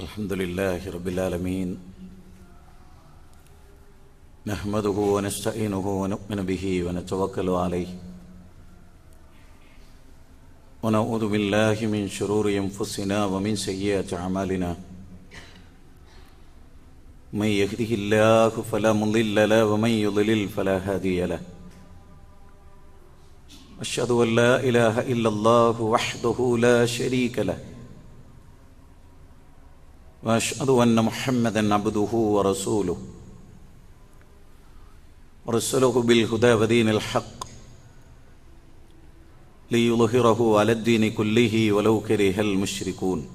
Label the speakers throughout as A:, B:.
A: الحمد لله رب العالمين نحمده ونستعينه ونؤمن به ونتوكل عليه. ونعوذ بالله من شرور أنفسنا ومن سيئات أعمالنا. من يهده الله فلا مضل له ومن يضلل فلا هادي له. أشهد أن لا إله إلا الله وحده لا شريك له. وأشهد أن محمدا عبده ورسوله. ارسله بالهدى ودين الحق. ليظهره على الدين كله ولو كره المشركون.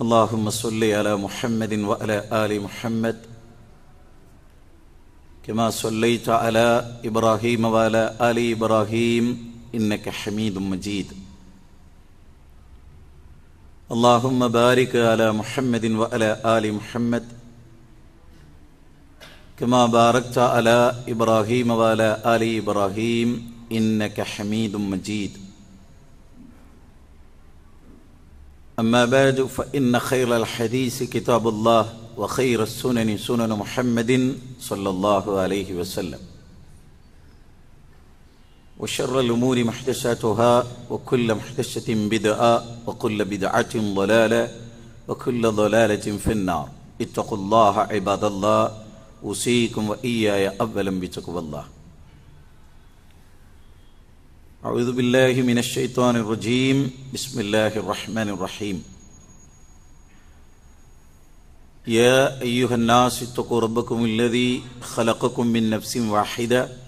A: اللهم صل على محمد وعلى آل محمد. كما صليت على إبراهيم وعلى آل إبراهيم إنك حميد مجيد. اللهم بارك على محمد وعلى آل محمد. كما باركت على إبراهيم وعلى آل إبراهيم إنك حميد مجيد. أما بعد فإن خير الحديث كتاب الله وخير السنن سنن محمد صلى الله عليه وسلم. وشر الأمور محدثاتها وكل محدثة بدعة وكل بدعة ضلالة وكل ضلالة في النار. اتقوا الله عباد الله. أوصيكم وإياي أولا بتقوى الله. أعوذ بالله من الشيطان الرجيم. بسم الله الرحمن الرحيم. يا أيها الناس اتقوا ربكم الذي خلقكم من نفس واحدة.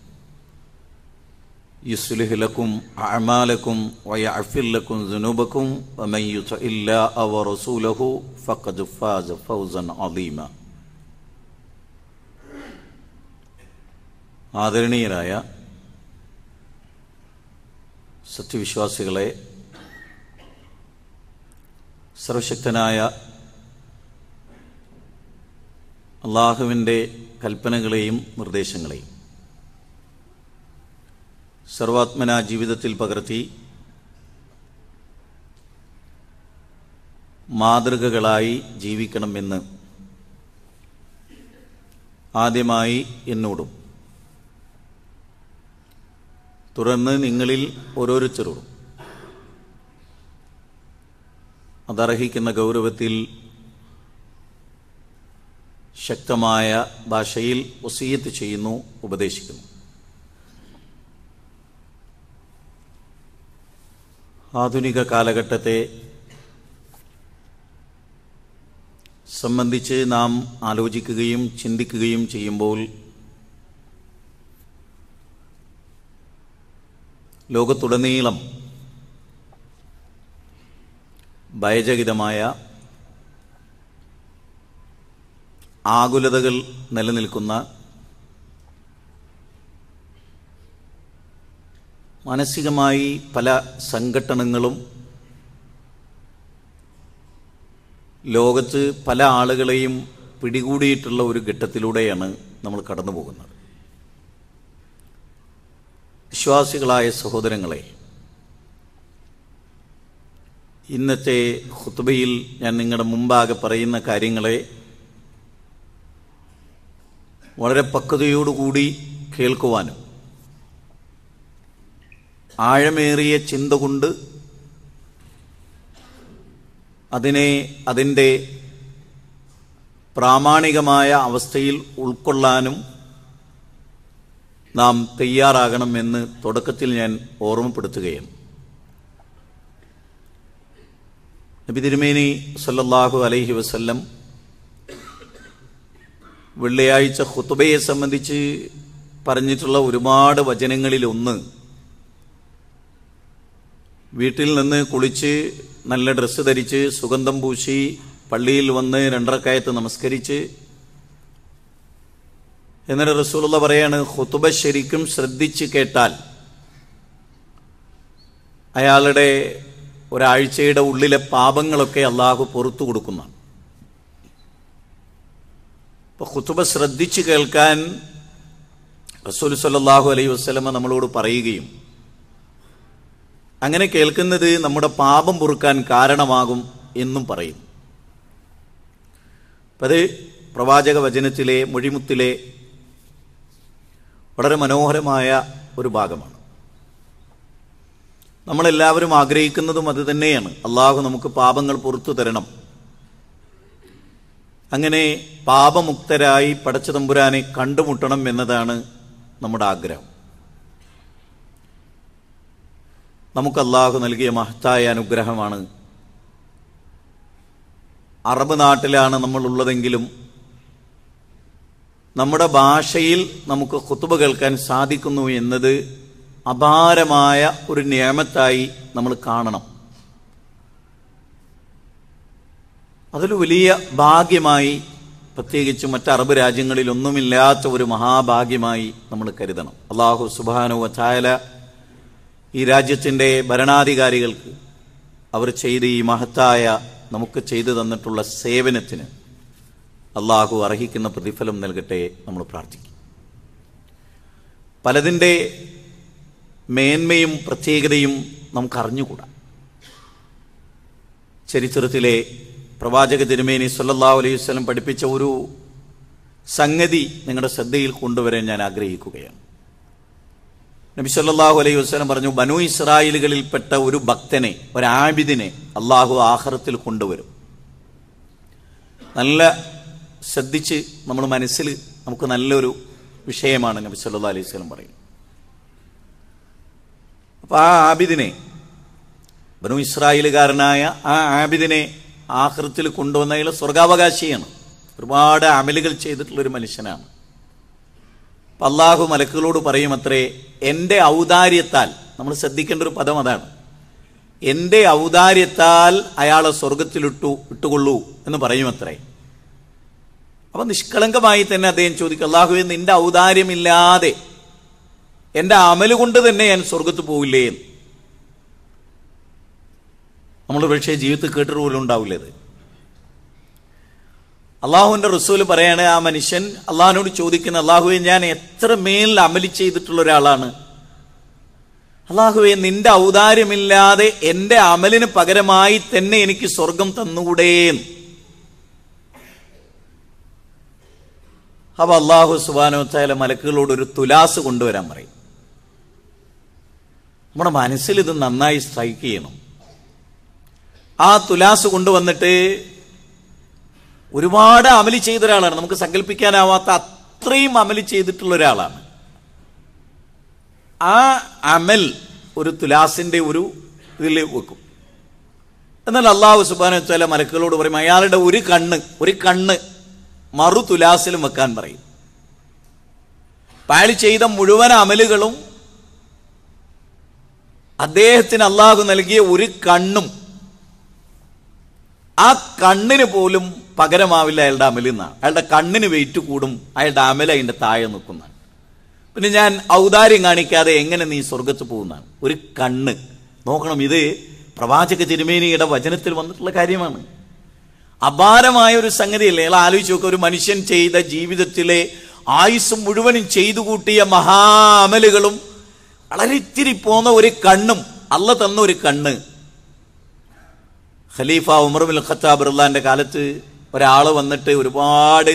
A: يصلح لكم أعمالكم ويغفر لكم ذنوبكم ومن يطع الله ورسوله فقد فاز فوزا عظيما ആദരണീയരായ സത്യവിശ്വാസികളെ സർവശക്തനായ അള്ളാഹുവിൻ്റെ കൽപ്പനകളെയും നിർദ്ദേശങ്ങളെയും സർവാത്മന ജീവിതത്തിൽ പകർത്തി മാതൃകകളായി ജീവിക്കണമെന്ന് ആദ്യമായി എന്നോടും. തുടർന്ന് നിങ്ങളിൽ ഓരോരുത്തരോടും. അതർഹിക്കുന്ന ഗൗരവത്തിൽ ശക്തമായ ഭാഷയിൽ ഒസീയത്ത് ചെയ്യുന്നു ഉപദേശിക്കുന്നു. ആധുനിക കാലഘട്ടത്തെ സംബന്ധിച്ച് നാം ആലോചിക്കുകയും ചിന്തിക്കുകയും ചെയ്യുമ്പോൾ ലോകത്തുടനീളം ഭയചകിതമായ ആകുലതകൾ നിലനിൽക്കുന്ന മാനസികമായി പല സംഘട്ടനങ്ങളും ലോകത്ത് പല ആളുകളെയും പിടികൂടിയിട്ടുള്ള ഒരു ഘട്ടത്തിലൂടെയാണ് നമ്മൾ കടന്നു പോകുന്നത്. വിശ്വാസികളായ സഹോദരങ്ങളെ ഇന്നത്തെ ഹുത്തുബയിൽ ഞാൻ നിങ്ങളുടെ മുമ്പാകെ പറയുന്ന കാര്യങ്ങളെ വളരെ പക്വതയോടുകൂടി കേൾക്കുവാനും ആഴമേറിയ ചിന്ത കൊണ്ട് അതിനെ അതിന്റെ പ്രാമാണികമായ അവസ്ഥയിൽ ഉൾക്കൊള്ളാനും നാം തയ്യാറാകണമെന്ന് തുടക്കത്തിൽ ഞാൻ ഓർമ്മപ്പെടുത്തുകയാണ് നബി തിരുമേനി സല്ലല്ലാഹു അലൈഹി വസല്ലം വെള്ളിയാഴ്ച ഹുത്തുബയെ സംബന്ധിച്ച് പറഞ്ഞിട്ടുള്ള ഒരുപാട് വചനങ്ങളിലൊന്ന് വീട്ടിൽ നിന്ന് കുളിച്ച് നല്ല ഡ്രസ്സ് ധരിച്ച് സുഗന്ധം പൂശി പള്ളിയിൽ വന്ന് രണ്ടരക്കായത്ത് നമസ്കരിച്ച്. എന്നിട്ട് റസൂലുള്ള പറയാണ് ഖുതുബ ശരിക്കും ശ്രദ്ധിച്ച് കേട്ടാൽ അയാളുടെ ഒരാഴ്ചയുടെ ഉള്ളിലെ പാപങ്ങളൊക്കെ അള്ളാഹു പുറത്തു കൊടുക്കുന്നതാണ്. അപ്പൊ ഖുതുബ ശ്രദ്ധിച്ച് കേൾക്കാൻ റസൂൽ സല്ലാഹു അലൈഹി വസ്ലമ നമ്മളോട് പറയുകയും അങ്ങനെ കേൾക്കുന്നത് നമ്മുടെ പാപം പൊറുക്കാൻ കാരണമാകും എന്നും പറയും. അത് പ്രവാചക വചനത്തിലെ മൊഴിമുത്തിലെ വളരെ മനോഹരമായ ഒരു ഭാഗമാണ്. നമ്മളെല്ലാവരും ആഗ്രഹിക്കുന്നതും അത് തന്നെയാണ്. അള്ളാഹു നമുക്ക് പാപങ്ങൾ പുറത്തു തരണം. അങ്ങനെ പാപമുക്തരായി പടച്ചതമ്പുരാനെ കണ്ടുമുട്ടണം എന്നതാണ് നമ്മുടെ ആഗ്രഹം. നമുക്ക് അള്ളാഹു നൽകിയ മഹത്തായ അനുഗ്രഹമാണ്. അറബ് നാട്ടിലാണ് നമ്മൾ ഉള്ളതെങ്കിലും നമ്മുടെ ഭാഷയിൽ നമുക്ക് കുത്തുബ കേൾക്കാൻ സാധിക്കുന്നു എന്നത് അപാരമായ ഒരു നിയമത്തായി നമ്മൾ കാണണം. അതൊരു വലിയ ഭാഗ്യമായി പ്രത്യേകിച്ച് മറ്റ് അറബ് രാജ്യങ്ങളിൽ ഒന്നുമില്ലാത്ത ഒരു മഹാഭാഗ്യമായി നമ്മൾ കരുതണം. അള്ളാഹു സുബാനു വച്ചായ ഈ രാജ്യത്തിന്റെ ഭരണാധികാരികൾക്ക് അവർ ചെയ്ത ഈ മഹത്തായ നമുക്ക് ചെയ്തു തന്നിട്ടുള്ള സേവനത്തിന് അള്ളാഹു അർഹിക്കുന്ന പ്രതിഫലം നൽകട്ടെ നമ്മൾ പ്രാർത്ഥിക്കും. പലതിന്റെ മേന്മയും പ്രത്യേകതയും നമുക്ക് അറിഞ്ഞുകൂടാ. ചരിത്രത്തിലെ പ്രവാചക തിരുമേനി സല്ലാ അലൈഹി വസല്ലം പഠിപ്പിച്ച ഒരു സംഗതി നിങ്ങളുടെ ശ്രദ്ധയിൽ കൊണ്ടുവരാൻ ഞാൻ ആഗ്രഹിക്കുകയാണ്. നബി സല്ലാഹു അലൈഹി വസ്ലം പറഞ്ഞു ബനു ഇസ്രായേലുകളിൽപ്പെട്ട ഒരു ഭക്തനെ ഒരു ആബിദിനെ അള്ളാഹു ആഹ്റത്തിൽ കൊണ്ടുവരും. നല്ല ശ്രദ്ധിച്ച് നമ്മൾ മനസ്സിൽ നമുക്ക് നല്ലൊരു വിഷയമാണ് നബി സല്ലാ അലൈഹി വസല്ലം പറയും അപ്പൊ ആ ആബിദിനെ ബനു ഇസ്രായേലുകാരനായ ആ ആബിദിനെ ആഹൃത്തിൽ കൊണ്ടുവന്ന അയാൾ സ്വർഗാവകാശിയാണ്. ഒരുപാട് അമലുകൾ ചെയ്തിട്ടുള്ളൊരു മനുഷ്യനാണ്. അള്ളാഹു മലക്കുകളോട് പറയും അത്രേ എന്റെ ഔദാര്യത്താൽ നമ്മൾ ശ്രദ്ധിക്കേണ്ട ഒരു പദം അതാണ്. എന്റെ ഔദാര്യത്താൽ അയാളെ സ്വർഗത്തിലിട്ടു ഇട്ടുകൊള്ളൂ എന്ന് പറയും അത്രേ അപ്പം നിഷ്കളങ്കമായി തന്നെ അദ്ദേഹം ചോദിക്കും അള്ളാഹുവെ നിന്റെ ഔദാര്യമില്ലാതെ എന്റെ അമൽ കൊണ്ട് തന്നെ ഞാൻ സ്വർഗത്ത് പോവില്ലേ? നമ്മൾ പക്ഷേ ജീവിതത്തിൽ കേട്ടിട്ട് പോലും ഉണ്ടാവില്ല അള്ളാഹുവിന്റെ റസൂൽ പറയാണ് ആ മനുഷ്യൻ അള്ളാഹുവിനോട് ചോദിക്കുന്ന അള്ളാഹുവെ ഞാൻ എത്ര മേൽ അമലി ചെയ്തിട്ടുള്ള ഒരാളാണ്? അള്ളാഹുവെ നിന്റെ ഔദാര്യമില്ലാതെ എന്റെ അമലിന് പകരമായി തന്നെ എനിക്ക് സ്വർഗം തന്നുകൂടേ അപ്പൊ അള്ളാഹു സുബാനോത്തായ മലക്കുകളോട് ഒരു തുലാസ് കൊണ്ടുവരാൻ പറയും. നമ്മുടെ മനസ്സിൽ ഇത് നന്നായി സ്ട്രൈക്ക് ചെയ്യണം. ആ തുലാസ് കൊണ്ടുവന്നിട്ട് ഒരുപാട് അമലി ചെയ്ത ഒരാളാണ് നമുക്ക് സങ്കല്പിക്കാനാവാത്ത അത്രയും അമലി ചെയ്തിട്ടുള്ള ഒരാളാണ് ആ അമൽ ഒരു തുലാസിന്റെ ഒരു ഇതിൽ വെക്കും. എന്നാൽ അള്ളാഹു സുബാന വെച്ചാൽ മലക്കുകളോട് പറയും അയാളുടെ ഒരു കണ്ണ് ഒരു കണ്ണ് മറു തുലാസിലും വെക്കാൻ പറയും. അയാൾ ചെയ്ത മുഴുവൻ അമലുകളും അദ്ദേഹത്തിന് അള്ളാഹു നൽകിയ ഒരു കണ്ണും ആ കണ്ണിന് പോലും പകരമാവില്ല അയാളുടെ അമലിൽ നിന്നാണ് അയാളുടെ കണ്ണിന് വെയിറ്റ് കൂടും അയാളുടെ അമൽ അതിന്റെ താഴെ നിൽക്കുന്നതാണ്. പിന്നെ ഞാൻ ഔദാര്യം കാണിക്കാതെ എങ്ങനെ നീ സ്വർഗത്ത് പോകുന്നതാണ്? ഒരു കണ്ണ്. നോക്കണം ഇത് പ്രവാചക തിരുമേനിയുടെ വചനത്തിൽ വന്നിട്ടുള്ള കാര്യമാണ്. അപാരമായ ഒരു സംഗതിയല്ലേ? അയാൾ ആലോചിച്ച് നോക്കുക ഒരു മനുഷ്യൻ ചെയ്ത ജീവിതത്തിലെ ആയുസ് മുഴുവനും ചെയ്തു കൂട്ടിയ മഹാഅമലുകളും വളരെ ഇത്തിരി പോന്ന ഒരു കണ്ണും അല്ല തന്ന ഒരു കണ്ണ്. ഖലീഫ ഉമർ ബിൻ ഖത്താബ് റുല്ലാന്റെ കാലത്ത് ഒരാൾ വന്നിട്ട് ഒരുപാട്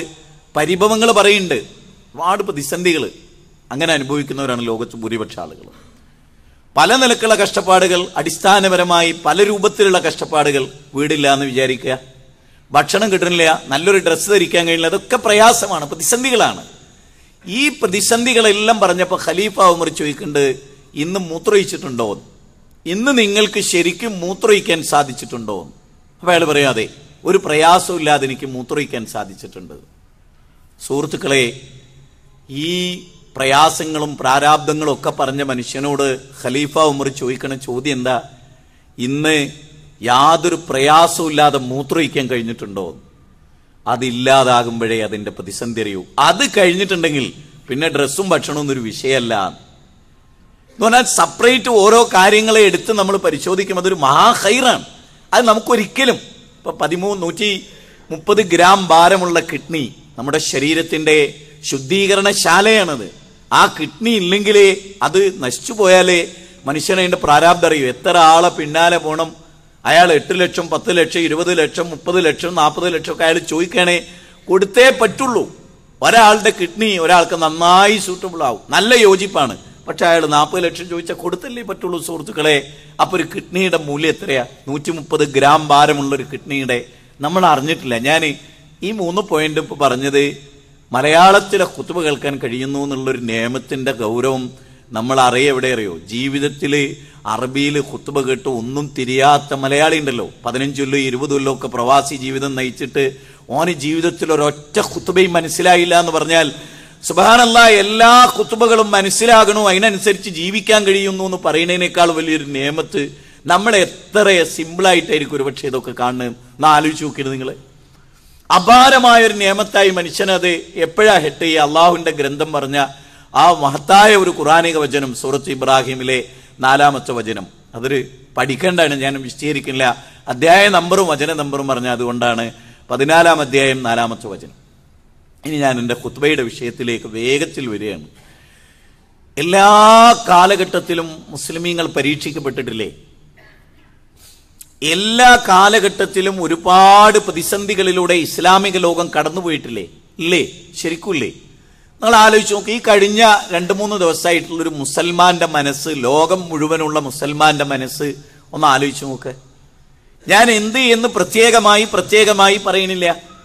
A: പരിഭവങ്ങൾ പറയുന്നുണ്ട്. ഒരുപാട് പ്രതിസന്ധികൾ അങ്ങനെ അനുഭവിക്കുന്നവരാണ് ലോകത്ത് ഭൂരിപക്ഷ ആളുകൾ പല നിലക്കുള്ള കഷ്ടപ്പാടുകൾ അടിസ്ഥാനപരമായി പല രൂപത്തിലുള്ള കഷ്ടപ്പാടുകൾ വീടില്ല എന്ന് വിചാരിക്കുക ഭക്ഷണം കിട്ടുന്നില്ല നല്ലൊരു ഡ്രസ്സ് ധരിക്കാൻ കഴിയില്ല അതൊക്കെ പ്രയാസമാണ് പ്രതിസന്ധികളാണ്. ഈ പ്രതിസന്ധികളെല്ലാം പറഞ്ഞപ്പോൾ ഖലീഫ ഉമർ ചോദിക്കുന്നുണ്ട് ഇന്ന് മൂത്രയിച്ചിട്ടുണ്ടോ ഇന്ന് നിങ്ങൾക്ക് ശരിക്കും മൂത്രയിക്കാൻ സാധിച്ചിട്ടുണ്ടോ അപ്പൊ അയാൾ പറയാതെ ഒരു പ്രയാസവും ഇല്ലാതെ എനിക്ക് മൂത്രയിക്കാൻ സാധിച്ചിട്ടുണ്ട്. സുഹൃത്തുക്കളെ ഈ പ്രയാസങ്ങളും പ്രാരാബ്ദങ്ങളും ഒക്കെ പറഞ്ഞ മനുഷ്യനോട് ഖലീഫ ഉമർ ചോദിക്കണ ചോദ്യം എന്താ? ഇന്ന് യാതൊരു പ്രയാസവും ഇല്ലാതെ മൂത്രയിക്കാൻ കഴിഞ്ഞിട്ടുണ്ടോ അതില്ലാതാകുമ്പോഴേ അതിന്റെ പ്രതിസന്ധി അറിയൂ. അത് കഴിഞ്ഞിട്ടുണ്ടെങ്കിൽ പിന്നെ ഡ്രസ്സും ഭക്ഷണവും ഒന്നൊരു വിഷയമല്ല. എന്ന് പറഞ്ഞാൽ സെപ്പറേറ്റ് ഓരോ കാര്യങ്ങളെ എടുത്ത് നമ്മൾ പരിശോധിക്കും അതൊരു മഹാഹൈറാണ് അത് നമുക്കൊരിക്കലും ഇപ്പൊ പതിമൂന്ന് നൂറ്റി മുപ്പത് ഗ്രാം ഭാരമുള്ള കിഡ്നി നമ്മുടെ ശരീരത്തിന്റെ ശുദ്ധീകരണശാലയാണത്. ആ കിഡ്നി ഇല്ലെങ്കിലേ അത് നശിച്ചു പോയാലേ മനുഷ്യനെ അതിന്റെ പ്രാരാബ്ദം അറിയൂ. എത്ര ആളെ പിന്നാലെ പോകണം അയാൾ എട്ട് ലക്ഷം പത്ത് ലക്ഷം ഇരുപത് ലക്ഷം മുപ്പത് ലക്ഷം നാൽപ്പത് ലക്ഷം ഒക്കെ അയാൾ ചോദിക്കണേ കൊടുത്തേ പറ്റുള്ളൂ. ഒരാളുടെ കിഡ്നി ഒരാൾക്ക് നന്നായി സൂട്ടബിൾ ആവും. നല്ല യോജിപ്പാണ്. പക്ഷെ അയാൾ നാൽപ്പത് ലക്ഷം ചോദിച്ചാൽ കൊടുത്തല്ലേ പറ്റുള്ളൂ സുഹൃത്തുക്കളെ. അപ്പോൾ ഒരു കിഡ്നിയുടെ മൂല്യം എത്രയാ? നൂറ്റി മുപ്പത് ഗ്രാം ഭാരമുള്ള ഒരു കിഡ്നിയുടെ. നമ്മൾ അറിഞ്ഞിട്ടില്ല. ഞാൻ ഈ മൂന്ന് പോയിന്റ് ഇപ്പോൾ പറഞ്ഞത് മലയാളത്തിലെ കുത്തുവ കേൾക്കാൻ കഴിയുന്നു എന്നുള്ളൊരു നിയമത്തിന്റെ ഗൗരവം നമ്മൾ അറിയ എവിടെ അറിയോ? ജീവിതത്തിൽ അറബിയിൽ കുത്തുബ കേട്ട് ഒന്നും തിരിയാത്ത മലയാളി ഉണ്ടല്ലോ. പതിനഞ്ചൊല്ലോ ഇരുപതൊല്ലോ ഒക്കെ പ്രവാസി ജീവിതം നയിച്ചിട്ട് ഓന് ജീവിതത്തിൽ ഒരൊറ്റ കുത്തുബയും മനസ്സിലായില്ല എന്ന് പറഞ്ഞാൽ സുബാനല്ല എല്ലാ കുത്തുബകളും മനസ്സിലാകണോ അതിനനുസരിച്ച് ജീവിക്കാൻ കഴിയുന്നു എന്ന് പറയുന്നതിനേക്കാൾ വലിയൊരു നിയമത്ത് നമ്മൾ എത്ര സിമ്പിളായിട്ടായിരിക്കും ഒരുപക്ഷെ ഇതൊക്കെ കാണുന്നത്. എന്നാ ആലോചിച്ച് നോക്കിയത് നിങ്ങൾ അപാരമായ ഒരു നിയമത്തായി മനുഷ്യനത് എപ്പോഴാ ഹെട്ട് ഈ അള്ളാഹുവിന്റെ ഗ്രന്ഥം പറഞ്ഞ ആ മഹത്തായ ഒരു ഖുറാനിക വചനം സൂറത്ത് ഇബ്രാഹിമിലെ നാലാമത്തെ വചനം. അതൊരു പഠിക്കേണ്ടതാണ് ഞാൻ വിശദീകരിക്കില്ല അധ്യായ നമ്പറും വചന നമ്പറും പറഞ്ഞ അതുകൊണ്ടാണ് പതിനാലാം അധ്യായം നാലാമത്തെ വചനം. ഇനി ഞാൻ എന്റെ ഖുത്ബയുടെ വിഷയത്തിലേക്ക് വേഗത്തിൽ വരികയാണ്. എല്ലാ കാലഘട്ടത്തിലും മുസ്ലിമീങ്ങൾ പരീക്ഷിക്കപ്പെട്ടിട്ടില്ലേ? എല്ലാ കാലഘട്ടത്തിലും ഒരുപാട് പ്രതിസന്ധികളിലൂടെ ഇസ്ലാമിക ലോകം കടന്നുപോയിട്ടില്ലേ? ഇല്ലേ? ശരിക്കുമില്ലേ? നിങ്ങൾ ആലോചിച്ച് നോക്കി ഈ കഴിഞ്ഞ രണ്ട് മൂന്ന് ദിവസമായിട്ടുള്ളൊരു മുസൽമാന്റെ മനസ്സ് ലോകം മുഴുവനുള്ള മുസൽമാന്റെ മനസ്സ് ഒന്ന് ആലോചിച്ച് നോക്ക്. ഞാൻ എന്ത് എന്ന് പ്രത്യേകമായി പ്രത്യേകമായി പറയുന്നില്ല.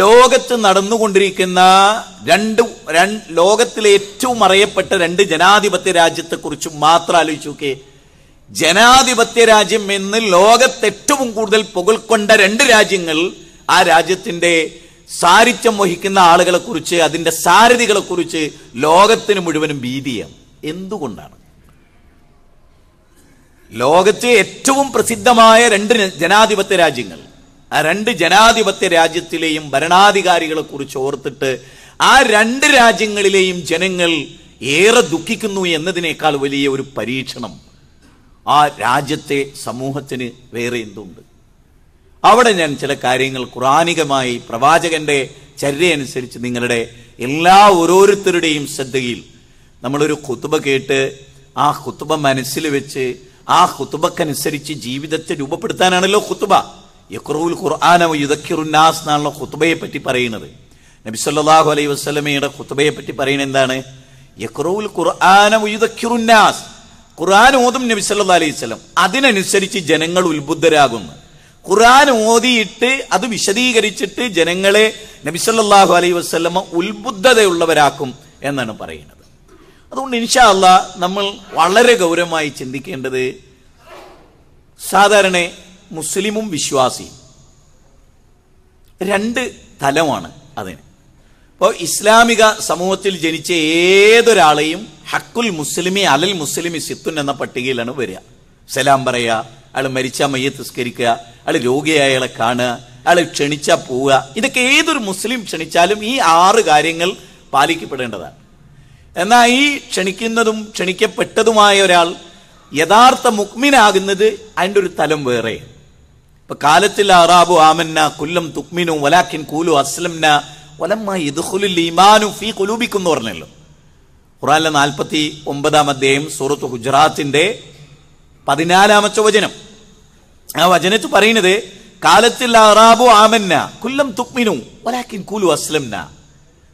A: ലോകത്ത് നടന്നുകൊണ്ടിരിക്കുന്ന രണ്ട് ലോകത്തിലെ ഏറ്റവും അറിയപ്പെട്ട രണ്ട് ജനാധിപത്യ രാജ്യത്തെക്കുറിച്ച് മാത്രം ആലോചിച്ച് നോക്കേ ജനാധിപത്യ രാജ്യം എന്ന് ലോകത്ത് ഏറ്റവും കൂടുതൽ പുകൾക്കൊണ്ട രണ്ട് രാജ്യങ്ങൾ ആ രാജ്യത്തിന്റെ സാരിത്യം വഹിക്കുന്ന ആളുകളെ കുറിച്ച് അതിന്റെ സാരഥികളെ കുറിച്ച് ലോകത്തിന് മുഴുവനും ഭീതിയാണ്. എന്തുകൊണ്ടാണ്? ലോകത്തെ ഏറ്റവും പ്രസിദ്ധമായ രണ്ട് ജനാധിപത്യ രാജ്യങ്ങൾ ആ രണ്ട് ജനാധിപത്യ രാജ്യത്തിലെയും ഭരണാധികാരികളെ കുറിച്ച് ഓർത്തിട്ട് ആ രണ്ട് രാജ്യങ്ങളിലെയും ജനങ്ങൾ ഏറെ ദുഃഖിക്കുന്നു എന്നതിനേക്കാൾ വലിയ ഒരു പരീക്ഷണം ആ രാജ്യത്തെ സമൂഹത്തിന് വേറെ എന്തുണ്ട്? അവിടെ ഞാൻ ചില കാര്യങ്ങൾ ഖുറാനികമായി പ്രവാചകന്റെ ചര്യനുസരിച്ച് നിങ്ങളുടെ എല്ലാ ഓരോരുത്തരുടെയും ശ്രദ്ധയിൽ നമ്മളൊരു കുത്തുബ കേട്ട് ആ കുത്തുബ മനസ്സിൽ വെച്ച് ആ കുത്തുബക്കനുസരിച്ച് ജീവിതത്തെ രൂപപ്പെടുത്താനാണല്ലോ കുത്തുബ യക്രൂൽ ഖുർആാനവ യുദക്കിറുന്നാസ് എന്നാണല്ലോ കുത്തുബയെ പറ്റി പറയുന്നത്. നബി സല്ലല്ലാഹു അലൈഹി വസല്ലമയുടെ കുത്തുബയെ പറ്റി പറയുന്നത് എന്താണ്? യക്രൂൽ ഖുർആാനവ യുദക്കിറുന്നാസ് ഖുർആൻ ഓതും നബി സല്ലല്ലാഹു അലൈഹി വസല്ലം. അതിനനുസരിച്ച് ജനങ്ങൾ ഉത്ബുദ്ധരാകുന്നു. ഖുർആൻ ഓതിയിട്ട് അത് വിശദീകരിച്ചിട്ട് ജനങ്ങളെ നബി സല്ലല്ലാഹു അലൈഹി വസ്ലമ ഉത്ബുദ്ധതയുള്ളവരാക്കും എന്നാണ് പറയുന്നത്. അതുകൊണ്ട് ഇൻഷാ അല്ലാ നമ്മൾ വളരെ ഗൗരവമായി ചിന്തിക്കേണ്ടത് സാധാരണ മുസ്ലിമും വിശ്വാസിയും. രണ്ട് തലമാണ് അതിന്. ഇപ്പോൾ ഇസ്ലാമിക സമൂഹത്തിൽ ജനിച്ച ഏതൊരാളെയും ഹക്കുൽ മുസ്ലിമി അലൽ മുസ്ലിമി സിത്തുൻ എന്ന പട്ടികയിലാണ് വരിക. സലാം പറയുക അയാൾ മരിച്ച മയ്യത്ത് തിസ്കരിക്കുക അയാൾ രോഗിയായ അയാളെ കാണുക അയാൾ ക്ഷണിച്ചാൽ പോവുക. ഇതൊക്കെ ഏതൊരു മുസ്ലിം ക്ഷണിച്ചാലും ഈ ആറ് കാര്യങ്ങൾ പാലിക്കപ്പെടേണ്ടതാണ്. എന്നാൽ ഈ ക്ഷണിക്കുന്നതും ക്ഷണിക്കപ്പെട്ടതുമായ ഒരാൾ യഥാർത്ഥ മുക്മിനാകുന്നത് അതിന്റെ ഒരു തലം വേറെ ഇപ്പൊ കാലത്തിൽ അറാബു ആമന്ന കുല്ലം തുക്മിനു വലാക്കിൻ കൂലു അസ്ലംന വലമ്മ ഇദ്ഖുലുൽ ഈമാനു ഫീ കുലൂബിക്കും എന്ന് പറഞ്ഞല്ലോ. ഖുറാനിലെ നാൽപ്പത്തി ഒമ്പതാം അധ്യായം സൂറത്ത് ഗുജറാത്തിന്റെ പതിനാലാമത്തെ വചനം. ആ വചനത്തിൽ പറയുന്നത് കാലത്തിൽ അറാബു ആമന്ന കുല്ലം തുക്മിനു വലാക്കിൻ കൂലു അസ്ലംന.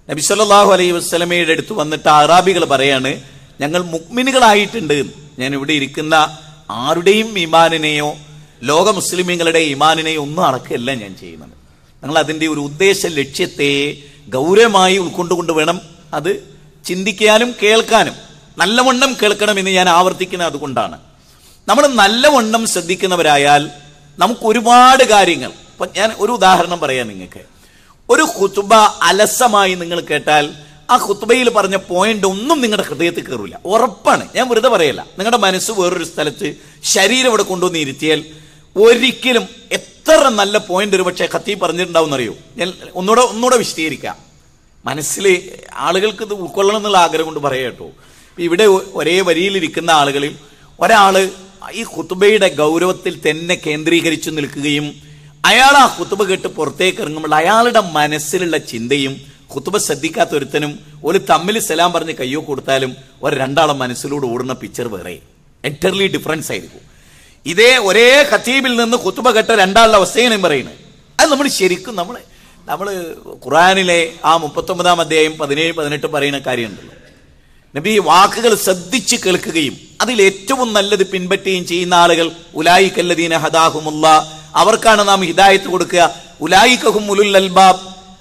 A: നബി സല്ലല്ലാഹു അലൈഹി വസ്ലമയുടെ അടുത്ത് വന്നിട്ട് അറാബികൾ പറയാണ് ഞങ്ങൾ മുക്മിനുകളായിട്ടുണ്ട്. ഞാൻ ഇവിടെ ഇരിക്കുന്ന ആരുടെയും ഇമാനിനെയോ ലോക മുസ്ലിമീങ്ങളുടെ ഇമാനിനെ ഒന്നും അടക്കുകയല്ല ഞാൻ ചെയ്യുന്നത്. ഞങ്ങൾ അതിന്റെ ഒരു ഉദ്ദേശ ലക്ഷ്യത്തെ ഗൗരവമായി ഉൾക്കൊണ്ടുകൊണ്ട് വേണം അത് ചിന്തിക്കാനും കേൾക്കാനും. നല്ലവണ്ണം കേൾക്കണമെന്ന് ഞാൻ ആവർത്തിക്കുന്നത് അതുകൊണ്ടാണ്. നമ്മൾ നല്ലവണ്ണം ശ്രദ്ധിക്കുന്നവരായാൽ നമുക്ക് ഒരുപാട് കാര്യങ്ങൾ. ഇപ്പൊ ഞാൻ ഒരു ഉദാഹരണം പറയാം നിങ്ങൾക്ക്. ഒരു കുത്തുബ അലസമായി നിങ്ങൾ കേട്ടാൽ ആ കുത്തുബയിൽ പറഞ്ഞ പോയിന്റ് ഒന്നും നിങ്ങളുടെ ഹൃദയത്തിൽ കയറില്ല ഉറപ്പാണ്. ഞാൻ വെറുതെ പറയല്ല. നിങ്ങളുടെ മനസ്സ് വേറൊരു സ്ഥലത്ത് ശരീരം ഇവിടെ കൊണ്ടുവന്ന് ഇരുത്തിയാൽ ഒരിക്കലും എത്ര നല്ല പോയിന്റ് ഒരു പക്ഷേ കത്തി പറഞ്ഞിട്ടുണ്ടാവും അറിയോ ഞാൻ ഒന്നുകൂടെ ഒന്നുകൂടെ വിശദീകരിക്കാം. മനസ്സിൽ ആളുകൾക്ക് ഇത് ഉൾക്കൊള്ളണം എന്നുള്ള ആഗ്രഹം കൊണ്ട് പറയാം കേട്ടോ. ഇവിടെ ഒരേ വരിയിലിരിക്കുന്ന ആളുകളിൽ ഒരാൾ ഈ ഖുത്തുബയുടെ ഗൗരവത്തിൽ തന്നെ കേന്ദ്രീകരിച്ചു നിൽക്കുകയും അയാൾ ആ ഖുത്തുബ കേട്ട് പുറത്തേക്ക് ഇറങ്ങുമ്പോൾ അയാളുടെ മനസ്സിലുള്ള ചിന്തയും ഖുത്തുബ ശ്രദ്ധിക്കാത്ത ഒരുത്തനും ഒരു തമ്മിൽ സലാം പറഞ്ഞ് കയ്യോ കൊടുത്താലും ഒരു രണ്ടാളും മനസ്സിലൂടെ ഓടുന്ന പിക്ചർ വേറെ. എന്റർലി ഡിഫറൻസ് ആയിരിക്കും. ഇതേ ഒരേ ഖത്തീബിൽ നിന്ന് കുത്തുമ കെട്ട രണ്ടാളുടെ അവസ്ഥയാണ് പറയുന്നത്. അത് നമ്മൾ ശരിക്കും നമ്മൾ നമ്മൾ ഖുറാനിലെ ആ മുപ്പത്തൊമ്പതാം അധ്യായം പതിനേഴ് പതിനെട്ട് പറയുന്ന കാര്യമുണ്ടല്ലോ. നബി വാക്കുകൾ ശ്രദ്ധിച്ച് കേൾക്കുകയും അതിൽ ഏറ്റവും നല്ലത് പിൻപറ്റുകയും ചെയ്യുന്ന ആളുകൾ ഉലായിക്കല്ലദീന ഹദാഹുമുള്ള അവർക്കാണ് നാം ഹിദായത്ത് കൊടുക്കുക. ഉലായിക്കഹും ഉലുൽ അൽബാബ്.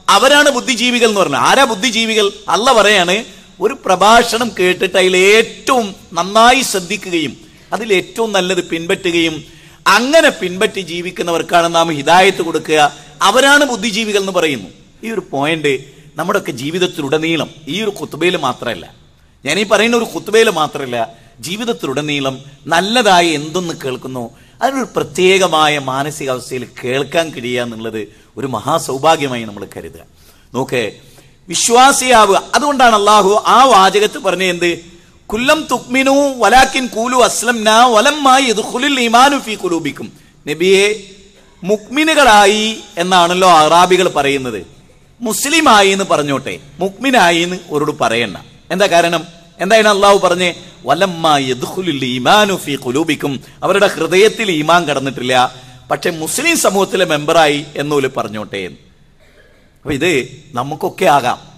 A: അവരാണ് ബുദ്ധിജീവികൾ എന്ന് പറഞ്ഞത്. ആരാ ബുദ്ധിജീവികൾ? അല്ല പറയാണ് ഒരു പ്രഭാഷണം കേട്ടിട്ട് അതിൽ ഏറ്റവും നന്നായി ശ്രദ്ധിക്കുകയും അതിൽ ഏറ്റവും നല്ലത് പിൻപറ്റുകയും അങ്ങനെ പിൻപറ്റി ജീവിക്കുന്നവർക്കാണ് നാം ഹിതായത്ത് കൊടുക്കുക. അവരാണ് ബുദ്ധിജീവികൾ എന്ന് പറയുന്നു. ഈ ഒരു പോയിന്റ് നമ്മുടെയൊക്കെ ജീവിതത്തിലുടനീളം ഈ ഒരു കുത്തുബയിൽ മാത്രമല്ല ഈ പറയുന്ന ഒരു കുത്തുബയിൽ മാത്രമല്ല ജീവിതത്തിലുടനീളം നല്ലതായി എന്തൊന്ന് കേൾക്കുന്നു അതിനൊരു പ്രത്യേകമായ മാനസികാവസ്ഥയിൽ കേൾക്കാൻ കഴിയുക എന്നുള്ളത് ഒരു മഹാസൗഭാഗ്യമായി നമ്മൾ കരുതുക. നോക്കേ വിശ്വാസിയാവുക. അതുകൊണ്ടാണ് അള്ളാഹു ആ വാചകത്ത് പറഞ്ഞ എന്ത്? കുല്ലം തുക്മിനു വലാക്കിൻ കൂലു അസ്ലം വലമ്മായി യദ്ഖുലുൽ ഈമാനു ഫീ കുലൂബിക്കും നബിയെ മുക്മിനുകളായി എന്നാണല്ലോ അറാബികൾ പറയുന്നത്. മുസ്ലിമായി എന്ന് പറഞ്ഞോട്ടെ മുക്മിനായി എന്ന് ഒരോട് പറയണ്ട. എന്താ കാരണം? എന്തായാലും അള്ളാഹു പറഞ്ഞേ? വലമ്മായി യദ്ഖുലുൽ ഈമാനു ഫീ കുലൂബിക്കും അവരുടെ ഹൃദയത്തിൽ ഈമാൻ കടന്നിട്ടില്ല. പക്ഷെ മുസ്ലിം സമൂഹത്തിലെ മെമ്പറായി എന്നോൽ പറഞ്ഞോട്ടെ എന്ന്. അപ്പൊ ഇത് നമുക്കൊക്കെ ആകാം.